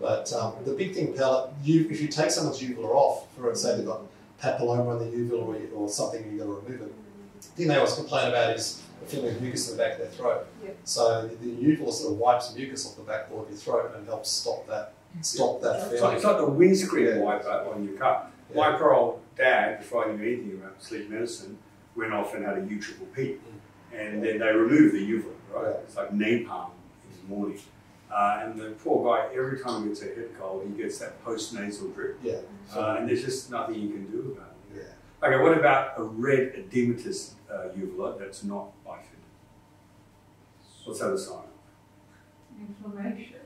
But um, the big thing, palate, you, if you take someone's uvula off, for say they've got papilloma on the uvula or, or something, you've got to remove it. The thing they always complain about is the feeling of mucus in the back of their throat. Yeah. So the, the uvula sort of wipes mucus off the back wall of your throat and helps stop that stop that It's feeling. like, it's like the windscreen Yeah. wiper on your car. Yeah. My poor old dad, before I knew anything about sleep medicine, went off and had a U triple P. And then they removed the uvula, right? Yeah. It's like napalm in the morning. Uh, and the poor guy, every time he gets a head cold, he gets that post nasal drip. Yeah. Uh, and there's just nothing you can do about it. Yeah. Okay, what about a red edematous uh, uvula that's not bifid? What's that a sign of? Inflammation,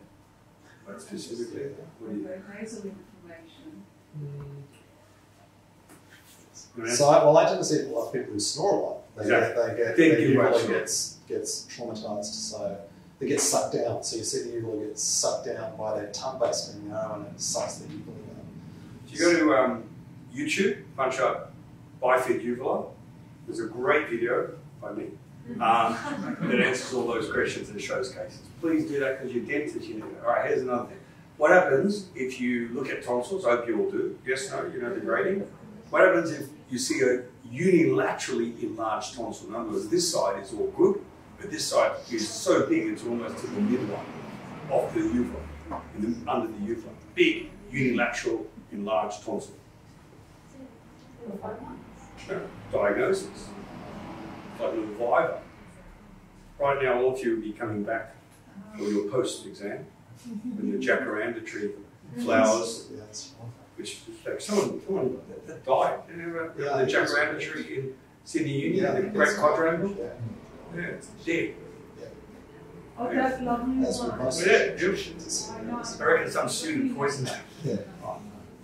Like specifically? What do you nasal inflammation. you know, So, I, well, I tend to see a lot of people who snore a lot. They Exactly. get, they get, their you uvula won't snore. gets, gets traumatized, so they get sucked down. So you see the uvula gets sucked down by their tongue base being narrow and it sucks the uvula down. If you go to um, YouTube, punch up bifid uvula, there's a great video by me um, *laughs* that answers all those questions and shows cases. Please do that because you're dentist, you know. All right, here's another thing. What happens if you look at tonsils? I hope you all do. Yes, no, you know the grading. What happens if you see a unilaterally enlarged tonsil? In other words, this side is all good, but this side is so big it's almost to the midline of the uvula, in the, under the uvula. Big unilateral enlarged tonsil. No, diagnosis. It's like a little viper. Right now, all of you will be coming back for your post exam with the jacaranda tree flowers, Yeah, that's fine. which like someone, someone that, that died. You know, Yeah, the jacaranda tree in Sydney Union, Yeah, the that's great fine. quadrangle. Yeah, Yeah, it's dead. Oh, that lovely that's what one. most Yeah. institutions are seeing. I reckon some student poisoned that. Yeah.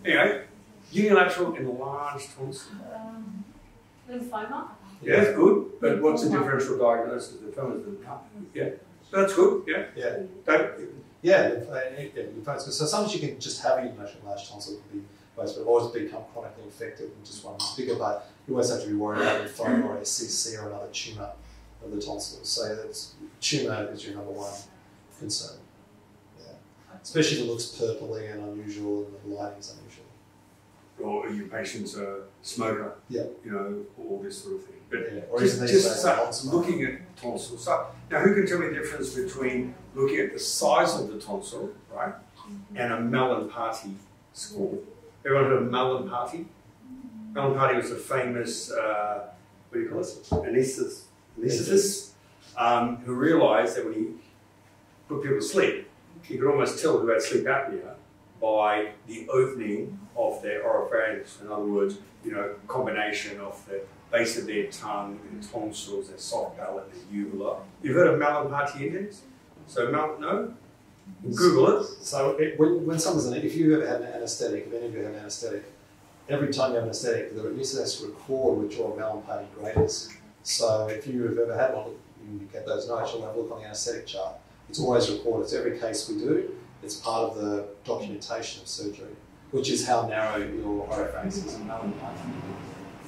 Anyway, unilateral enlarged tonsil. Um, lymphoma? Yeah, it's good, but what's the differential diagnosis? The film is the yeah. That's good, yeah. Yeah. Don't, Yeah, lymph- uh, yeah, lymphomas. So sometimes you can just have a unilateral large tonsil, it can be worse, but always become chronically infected and just one is bigger. But you always have to be worried about lymphoma or a CC or another tumour of the tonsils. So that's tumour is your number one concern. Yeah, especially if it looks purpley and unusual and the lighting's unusual. Or your patient's a smoker, Yeah. you know, all this sort of thing. But Yeah, or just, just start looking at tonsils. So, now, who can tell me the difference between looking at the size of the tonsil, right, and a Mallampati score? Everyone heard of Mallampati? Mallampati was a famous, uh, what do you call it, anaesthetist, anaesthetist um, who realised that when he put people to sleep, he could almost tell who had sleep apnea by the opening of their oropharynx. In other words, you know, combination of the base of their tongue, their tonsils, their soft palate, their uvula. You've heard of Mallampati index? So, Mal- no? Google it. So it, when, when someone's if you've ever had an anaesthetic, if any of you have an anaesthetic, every time you have an anaesthetic, the anaesthetist record which your Mallampati grade. So if you have ever had one, you get those notes, you'll have a look on the anaesthetic chart. It's always recorded. It's every case we do, it's part of the documentation of surgery, which is how narrow your oropharynx is in Mallampati.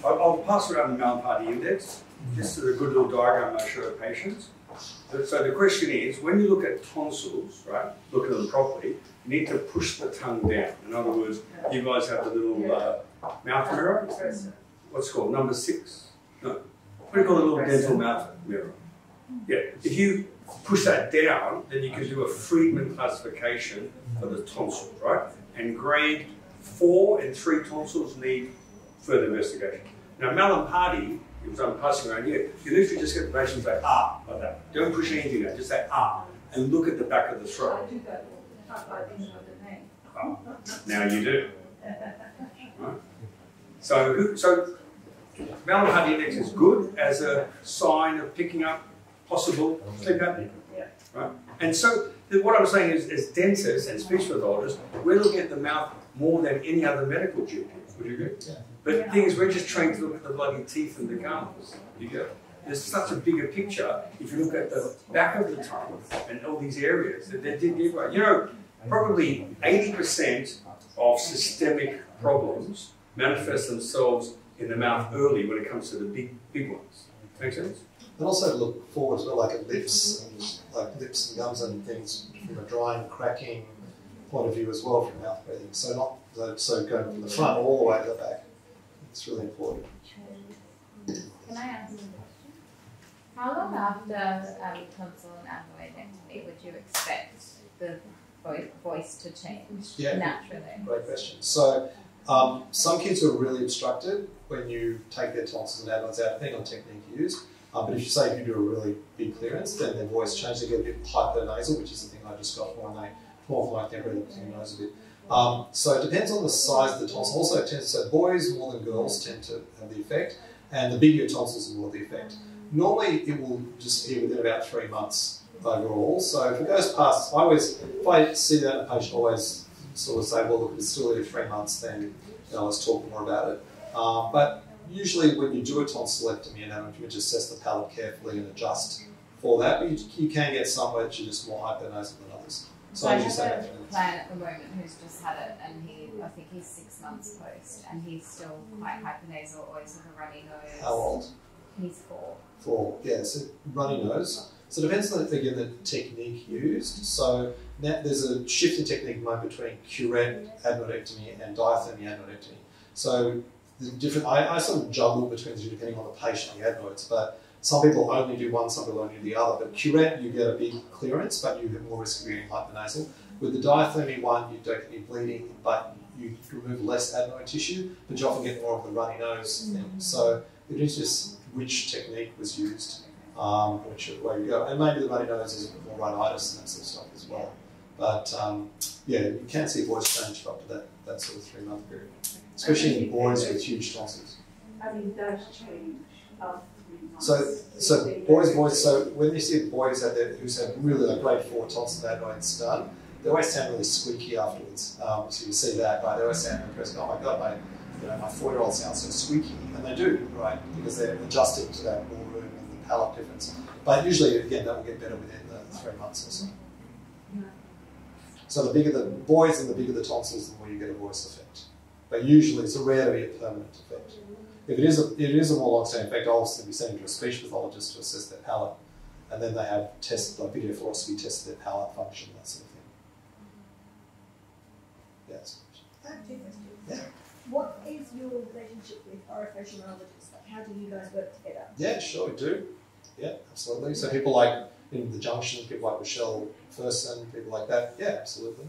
I'll, I'll pass around the Mallampati index. This is a good little diagram I show patients. So- So the question is, when you look at tonsils, right, look at them properly, you need to push the tongue down. In other words, you guys have the little uh, mouth mirror. What's it called number six? No, what do you call the little dental mouth mirror? Yeah, if you push that down, then you can do a Friedman classification for the tonsils, right? And grade four and three tonsils need further investigation. Now, Mallampati, because I'm passing around here, you literally just get the patient say, ah, like that. Don't push anything down, just say, ah, and look at the back of the throat. I do that all the I think the name. Ah, now you do. Right? So, so Mallampati index is good as a sign of picking up possible sleep apnea. Yeah. Right? And so, what I'm saying is, as dentists and speech pathologists, we're looking at the mouth more than any other medical GP. Would you agree? Yeah. But the thing is, we're just trained to look at the bloody teeth and the gums. You go. There's such a bigger picture if you look at the back of the tongue and all these areas that they did give away. You know, probably 80% of systemic problems manifest themselves in the mouth early when it comes to the big, big ones. Make sense? And also look forward as well, like at lips and like lips and gums and things from a drying, cracking point of view as well from mouth breathing. So not so- going from the front all the way to the back. It's really important. Can I ask a question? How long after um, tonsil and adenoidectomy would you expect the voice to change Yeah. naturally? Great question. So um, some kids are really obstructed when you take their tonsils and adenoids out, depending on technique you use. Um, but if you say if you do a really big clearance, then their voice changes. They get a bit hypernasal, which is the thing I just got when they more like they're breathing through their nose a bit. Um, so it depends on the size of the tonsil. Also, tends so boys more than girls tend to have the effect, and the bigger your tonsils, the more the effect. Normally, it will just be within about three months overall. So if it goes past, I always, if I see that a patient, always sort of say, well, look, if it's still there three months, then you know, let's talk more about it. Um, but usually, when you do a tonsillectomy and have you just assess the palate carefully and adjust for that. But you, you can get some which are just more hypernasal than. So So I have a client at the moment who's just had it, and he, I think he's six months post, and he's still quite hypernasal, always with a runny nose. How old? He's four. Four, yeah, so runny nose. So it depends on again the technique used. So there's a shift in technique moment between curette adenoidectomy and diathermy adenoidectomy. So the different. I, I sort of juggle between the two depending on the patient and the adenoids, but some people only do one, some people only do the other. But curette, you get a big clearance, but you have more risk of getting hypernasal. With the diathermy one, you don't get any bleeding, but you remove less adenoid tissue, but you often get more of the runny nose thing. So it is just which technique was used, um, which way you go. And maybe the runny nose is a bit more rhinitis and that sort of stuff as well. But um, yeah, you can see voice change up to that, that sort of three month period, especially in boys with huge tonsils. I mean, does change after months. So, so boys, boys. So when you see boys have their, who's had really like grade four tonsil adenoids done, they always sound really squeaky afterwards. Um, so you see that, right? They always sound impressed. Oh my god, my you know my four year old sounds so squeaky, and they do, right? Because they're adjusted to that more room and the palate difference. But usually, again, that will get better within the three months or so. So the bigger the boys and the bigger the tonsils, the more you get a voice effect. But usually, it's a rare to be a permanent effect. If it is a, it is a more long-standing effect, I'll also be sending to a speech pathologist to assess their palate, and then they have tests like video fluoroscopy test their palate function, that sort of thing. Mm-hmm. Yes. I have two questions. Yeah. What is your relationship with orofacial myologists? Like, how do you guys work together? Yeah, sure, we do. Yeah, absolutely. So people like in the junction, people like Michelle Ferson, people like that. Yeah, absolutely.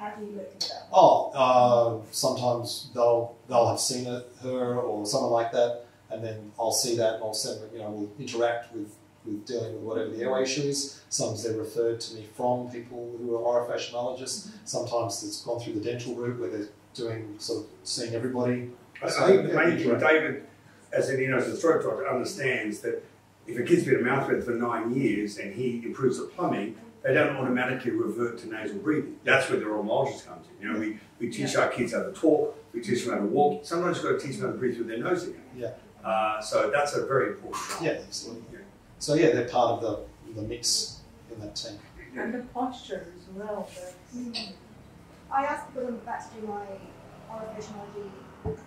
How do you work together? Oh, uh, sometimes they'll they'll have seen it, her or someone like that, and then I'll see that and I'll send you know we'll interact with with dealing with whatever the airway issue is. Sometimes they're referred to me from people who are orofacialologists. Sometimes it's gone through the dental route where they're doing sort of seeing everybody. I, I think the main thing. David, as an you know, as a throat doctor, understands that if a kid's been a mouth breather for nine years and he improves the plumbing, they don't automatically revert to nasal breathing. That's where the oral comes in. You know, we, we teach our kids how to talk, we teach them how to walk. Sometimes you've got to teach them how to breathe through their nose again. Yeah. Uh, so that's a very important part. Yeah, absolutely. Yeah. So yeah, they're part of the, the mix in that team. And the posture as well. But Mm. I asked because I'm about to do my orofaciology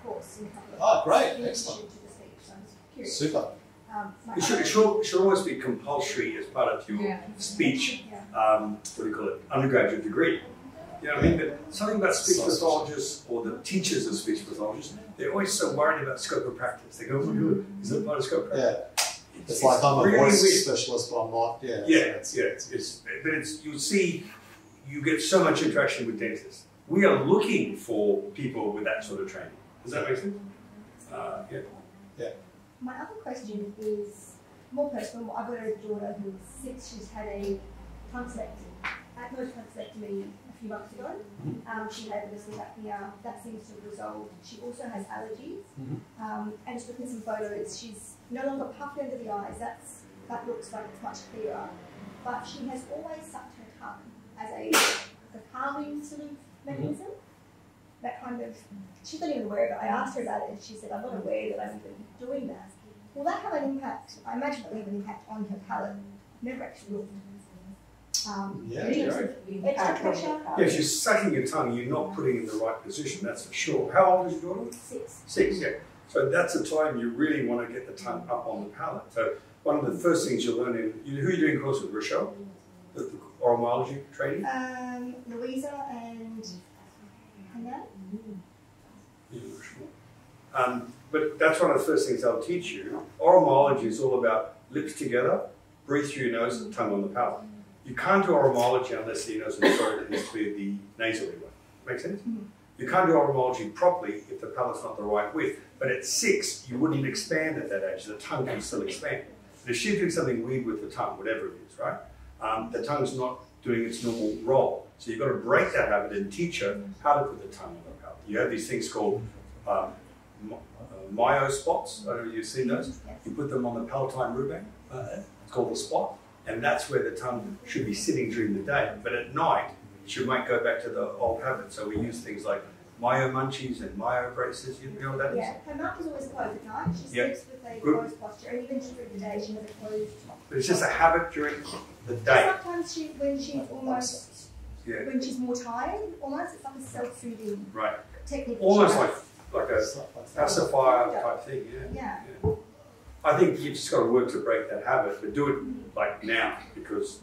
course in a couple of Oh, great. in addition Excellent. to the speech, so I'm curious. Super. Um, It should, it should, it should always be compulsory as part of your Yeah. speech, Yeah. um, what do you call it, undergraduate degree. You know what I mean? But something about speech So- pathologists or the teachers of speech pathologists, they're always so worried about scope of practice. They go, oh, my is that part of scope of practice? Yeah. It's like I'm a really voice weird. specialist, but I'm not. Yeah. so Yeah, it's- yeah, it's, it's, but it's, you'll see, you get so much interaction with dentists. We are looking for people with that sort of training. Does that make sense? Uh, yeah. My other question is more personal. I've got a daughter who's six. She's had a tonsillectomy, atmos tonsillectomy a few months ago. Um, she had a bit of sleep apnea. That seems to have resolved. She also has allergies. Mhm. Um, and just looking at some photos, she's no longer puffed under the eyes. That's that looks like it's much clearer. But she has always sucked her tongue as a, a calming sort of mechanism. That kind of she's not even aware of it. I asked her about it and she said, I'm not aware that I'm even doing that. Will that have an impact? I imagine it will have an impact on her palate. Never actually looked. Um, Yeah, in terms sure. extra pressure, Yeah, if you're sucking your tongue, you're not putting in the right position, that's for sure. How old is your daughter? six. Six, yeah. So that's the time you really want to get the tongue up on the palate. So one of the first things you learn in, you, who are you doing course with, Rochelle? The, the oromology training? Um, Louisa and Hannah. Yeah, Rochelle. Um, but that's one of the first things they'll teach you. Oromology is all about lips together, breathe through your nose and tongue on the palate. You can't do oromology unless the nose and throat is clear the nasal way. Make sense? Mhm. You can't do oromology properly if the palate's not the right width. But at six, you wouldn't even expand at that age. The tongue can still expand. But if she's doing something weird with the tongue, whatever it is, right? Um, the tongue's not doing its normal role. So you've got to break that habit and teach her how to put the tongue on the palate. You have these things called um, myo spots. I don't know if you've seen those. You put them on the palatine ruben. Uh, it's called the spot, and that's where the tongue should be sitting during the day. But at night, she might go back to the old habit. So we use things like myo munchies and myo braces. You know what that is? Yeah, her mouth is always closed at night. She Yeah. sleeps with a closed posture, and even during the day, she has a closed. But it's just a habit during the day. Sometimes she, when she's almost, Yeah, when she's more tired, almost it's like a self-soothing right. technique. Almost like like a Stuff like pacifier type thing. Yeah. Yeah. I think you've just got to work to break that habit, but do it like now because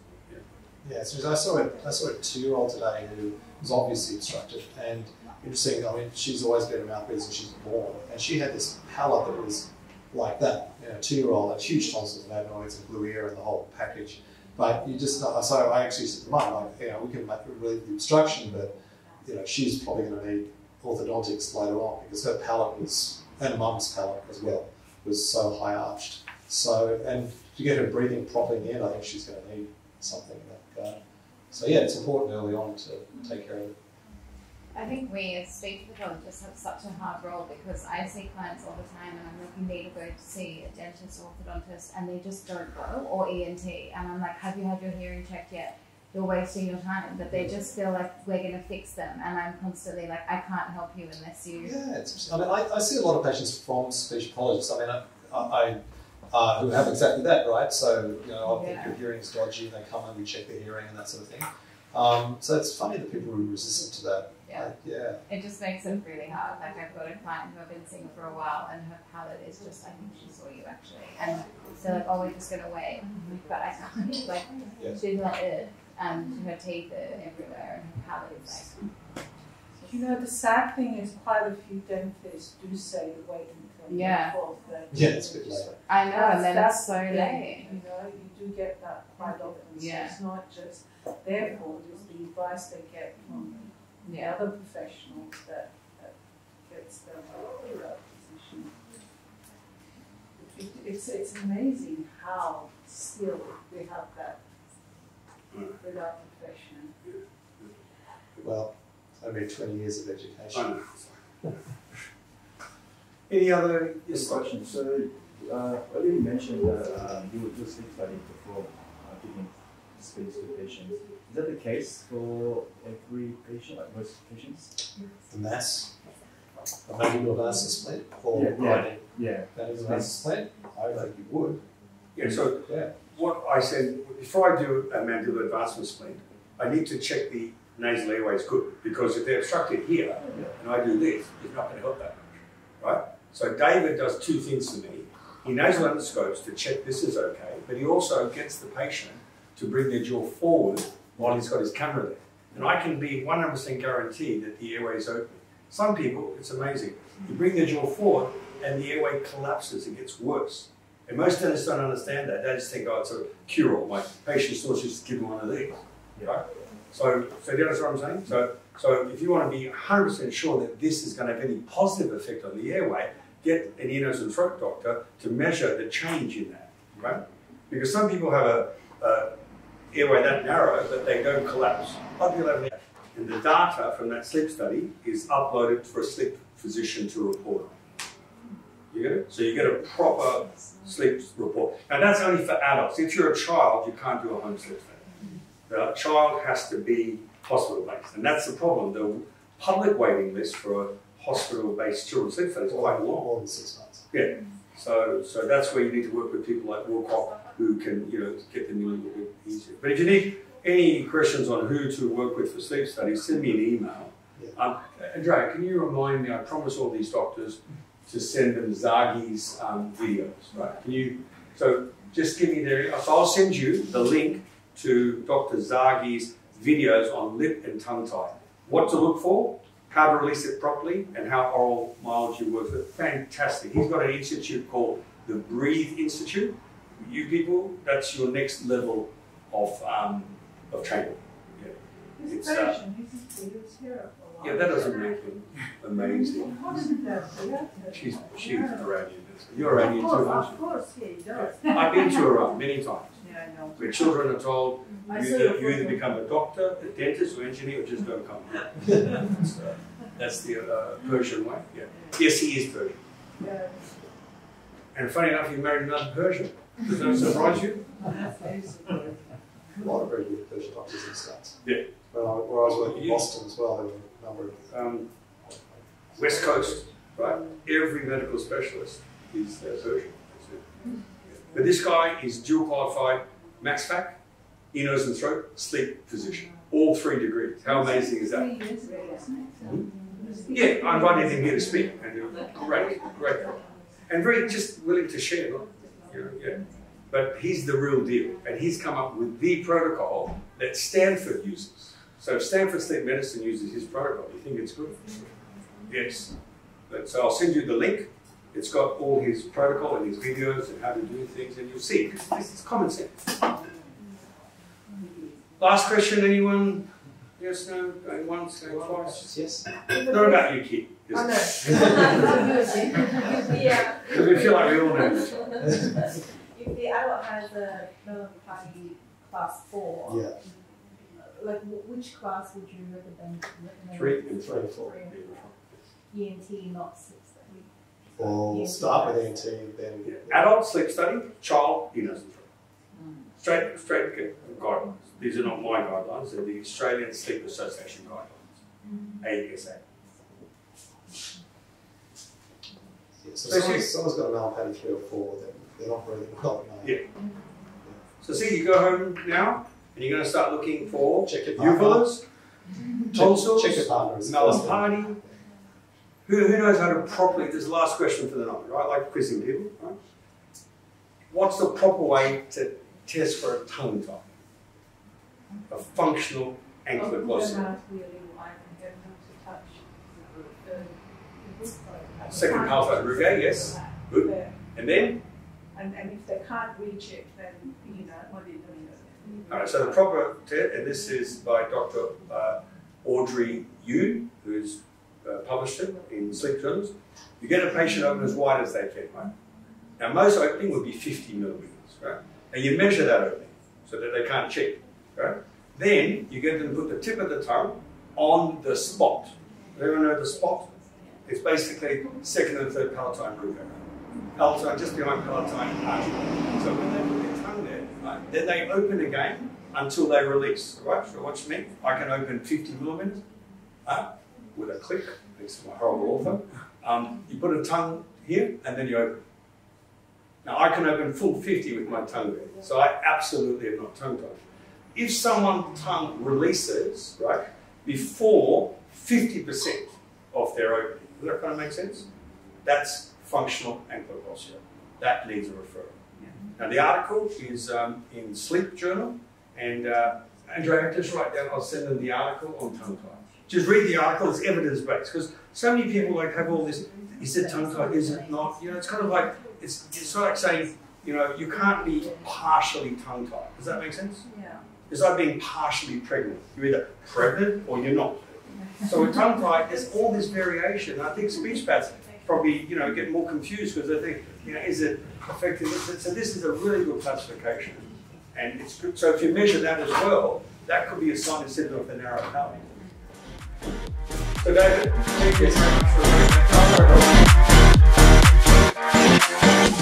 Yeah, so I saw a, I saw a two-year-old today who was obviously obstructed. And interesting, I mean, she's always been a mouth breather since she's born, and she had this palate that was like that. You know, two-year-old had huge tonsils and adenoids and blue ear and the whole package. But you just, uh, so I actually said to mum, like, you know, we can make relieve the obstruction, but you know, she's probably going to need orthodontics later on because her palate was, and mum's palate as well, was so high arched. So, and to get her breathing properly in, I think she's going to need something in that regard. So, yeah, it's important early on to take care of it. I think we as speech pathologists have such a hard role because I see clients all the time and I'm you need to go to see a dentist or orthodontist and they just don't go, or ENT. And I'm like, have you had your hearing checked yet? You're wasting your time. But they just feel like we're going to fix them. And I'm constantly like, I can't help you unless you. Yeah, it's, I mean, I, I see a lot of patients from speech pathologists. I mean, I, I uh, who have exactly that, right? So, you know, I think Yeah. your hearing's dodgy and they come and we check their hearing and that sort of thing. Um, so it's funny that people are resistant to that. Yeah. Like, yeah. It just makes it really hard. Like I've got a client who I've been seeing for a while, and her palate is just. I think she saw you actually, and so like, oh, we're just gonna wait, but I can't. *laughs* Like Yeah. she's like, Ugh. Um, and her teeth are everywhere, and her palate is like. You know, the sad thing is quite a few dentists do say to wait until Yeah. the fourth. Yeah, it's a bit late. I know, and then That's- it's so that's the thing, late. You know, you do get that quite often. So Yeah. it's not just their fault, it's the advice they get from the Yeah. other professionals that, that gets them to that position. It, it's, it's amazing how still we have that with our profession. Well, it's only 20 years of I education. know. Any other Yes, yes, question. So, uh, earlier you mentioned that um, you would do sleep study before uh, giving space to patients. Is that the case for every patient, like most patients? The mass, the mandibular mass split, or Yeah, yeah. grinding Yeah. mandibular mass split, I think you would. Yeah, so Yeah. What I said, before I do a mandibular advancement splint, I need to check the nasal airway is good because if they're obstructed here and I do this, it's not going to help that much, right? So David does two things for me. He nasal endoscopes to check this is okay, but he also gets the patient to bring their jaw forward while he's got his camera there. And I can be 100% guaranteed that the airway is open. Some people, it's amazing. You bring their jaw forward and the airway collapses, it gets worse. And most dentists don't understand that. They just think, oh, it's a cure-all. My patient still just give them one of these, right? So, so do you understand what I'm saying? So, so if you want to be 100% sure that this is going to have any positive effect on the airway, get an ear, nose, and throat doctor to measure the change in that, right? Because some people have a, a airway that narrow that they don't collapse. Other people have an and the data from that sleep study is uploaded for a sleep physician to report on. You get it? So you get a proper sleep report. Now that's only for adults. If you're a child, you can't do a home sleep study. The child has to be hospital based, and that's the problem. The public waiting list for a hospital based children's sleep study is quite long. More than six months. Yeah. So, so that's where you need to work with people like Wilcock who can, you know, get them in a little bit easier. But if you need any questions on who to work with for sleep studies, send me an email. Yeah. Um, Andrea, can you remind me? I promise all these doctors to send them Zaghi's um, videos, right? Can you? So just give me their. So I'll send you the link to Dr. Zagi's videos on lip and tongue tie. What to look for, how to release it properly, and how oral myology works. Fantastic. He's got an institute called the Breathe Institute. You people, that's your next level of um, of training. This It's, uh, patient, he's, he was here for a while. Yeah, that doesn't make him amazing. How did that happen? She's she's Iranian. You're Iranian Of too, course, aren't of course, yeah, he does. you? I've been to Iran many times. Yeah, I know. Where children are told I you either, you either become a doctor, a dentist, or engineer, or just don't come. that's, *laughs* uh, that's the uh, Persian way. Yeah. Yes, he is Persian. Yeah. And funny enough, he married another Persian. Does that surprise you? A lot of very good Persian doctors in States. Yeah. When I, where I was working in Yeah. Boston as well, there were a number Um, West Coast, right? Every medical specialist is uh, Persian. That's it. But this guy is dual qualified MaxFac, ear, nose, and throat, sleep physician. All three degrees. How amazing is that? Three years ago, wasn't it? Yeah, I invited him here to speak, and was great, great, and very just willing to share. Look, you know, yeah. But he's the real deal, and he's come up with the protocol that Stanford uses. So if Stanford Sleep Medicine uses his protocol, do you think it's good? Yes. But, so I'll send you the link. It's got all his protocol and his videos and how to do things, and you'll see. This, this is common sense. Last question, anyone? Yes, no, going once, going twice. Yes. Not about you, kid. Just- no. Yeah. Because we feel like we all know this. *laughs* If the adult has a party class four, Yeah. Like wh- which class would you recommend? recommend? Three and three and four. ENT, not sleep study. Or start with ENT, then. Yeah. Adult sleep study, child, he doesn't. Mm. Straight, straight get guidelines. These are not my guidelines, they're the Australian Sleep Association guidelines, mm. ASA. Yeah, so So someone's, someone's got an Alpatty three or four, then they're not breathing well at night. Yeah. Mm. So see, you go home now, and you're going to start looking for Check your partner. uvulas, tonsils, Check your partner. is the first thing. Mallampati. Who, who knows how to properly, this is the last question for the night, right? Like quizzing people, right? What's the proper way to test for a tongue tie? A functional ankyloglossia. don't have to be a little eye and get them to touch. the- Second half Ruge, yes. Good. And then, And, and if they can't reach it, then, you know, what do you do? All right, so the proper and this is by Dr. Uh, Audrey Yoon, who's uh, published it in Sleep Journals. You get a patient open as wide as they can, right? Now, most opening would be 50 millimeters, right? And you measure that opening so that they can't cheat, right? Then you get them to put the tip of the tongue on the spot. Everyone know the spot? It's basically second and third palatine root area. Palatine just behind palatine artery. So when they then they open again until they release, right? So watch me. I can open 50 millimeters uh, with a click. This is my horrible author. Um, you put a tongue here and then you open. Now I can open full 50 with my tongue there. So I absolutely am not tongue tied. If someone's tongue releases, right, before 50% of their opening, does that kind of make sense? That's functional ankyloglossia. That needs a referral. Now the article is um, in Sleep Journal, and uh, Andrea, just write down. I'll send them the article on tongue tie. Just read the article. It's evidence based because so many people like have all this. Is it tongue tie? Is it not? You know, it's kind of like it's it's sort of like saying you know you can't be partially tongue tied. Does that make sense? Yeah. It's like being partially pregnant. You're either pregnant or you're not. So with tongue tie, there's all this variation. I think speech paths probably you know get more confused because they think you know, is it effective? So this is a really good classification. And it's good. So if you measure that as well, that could be a sign of of the narrow tummy. So David, thank you so much for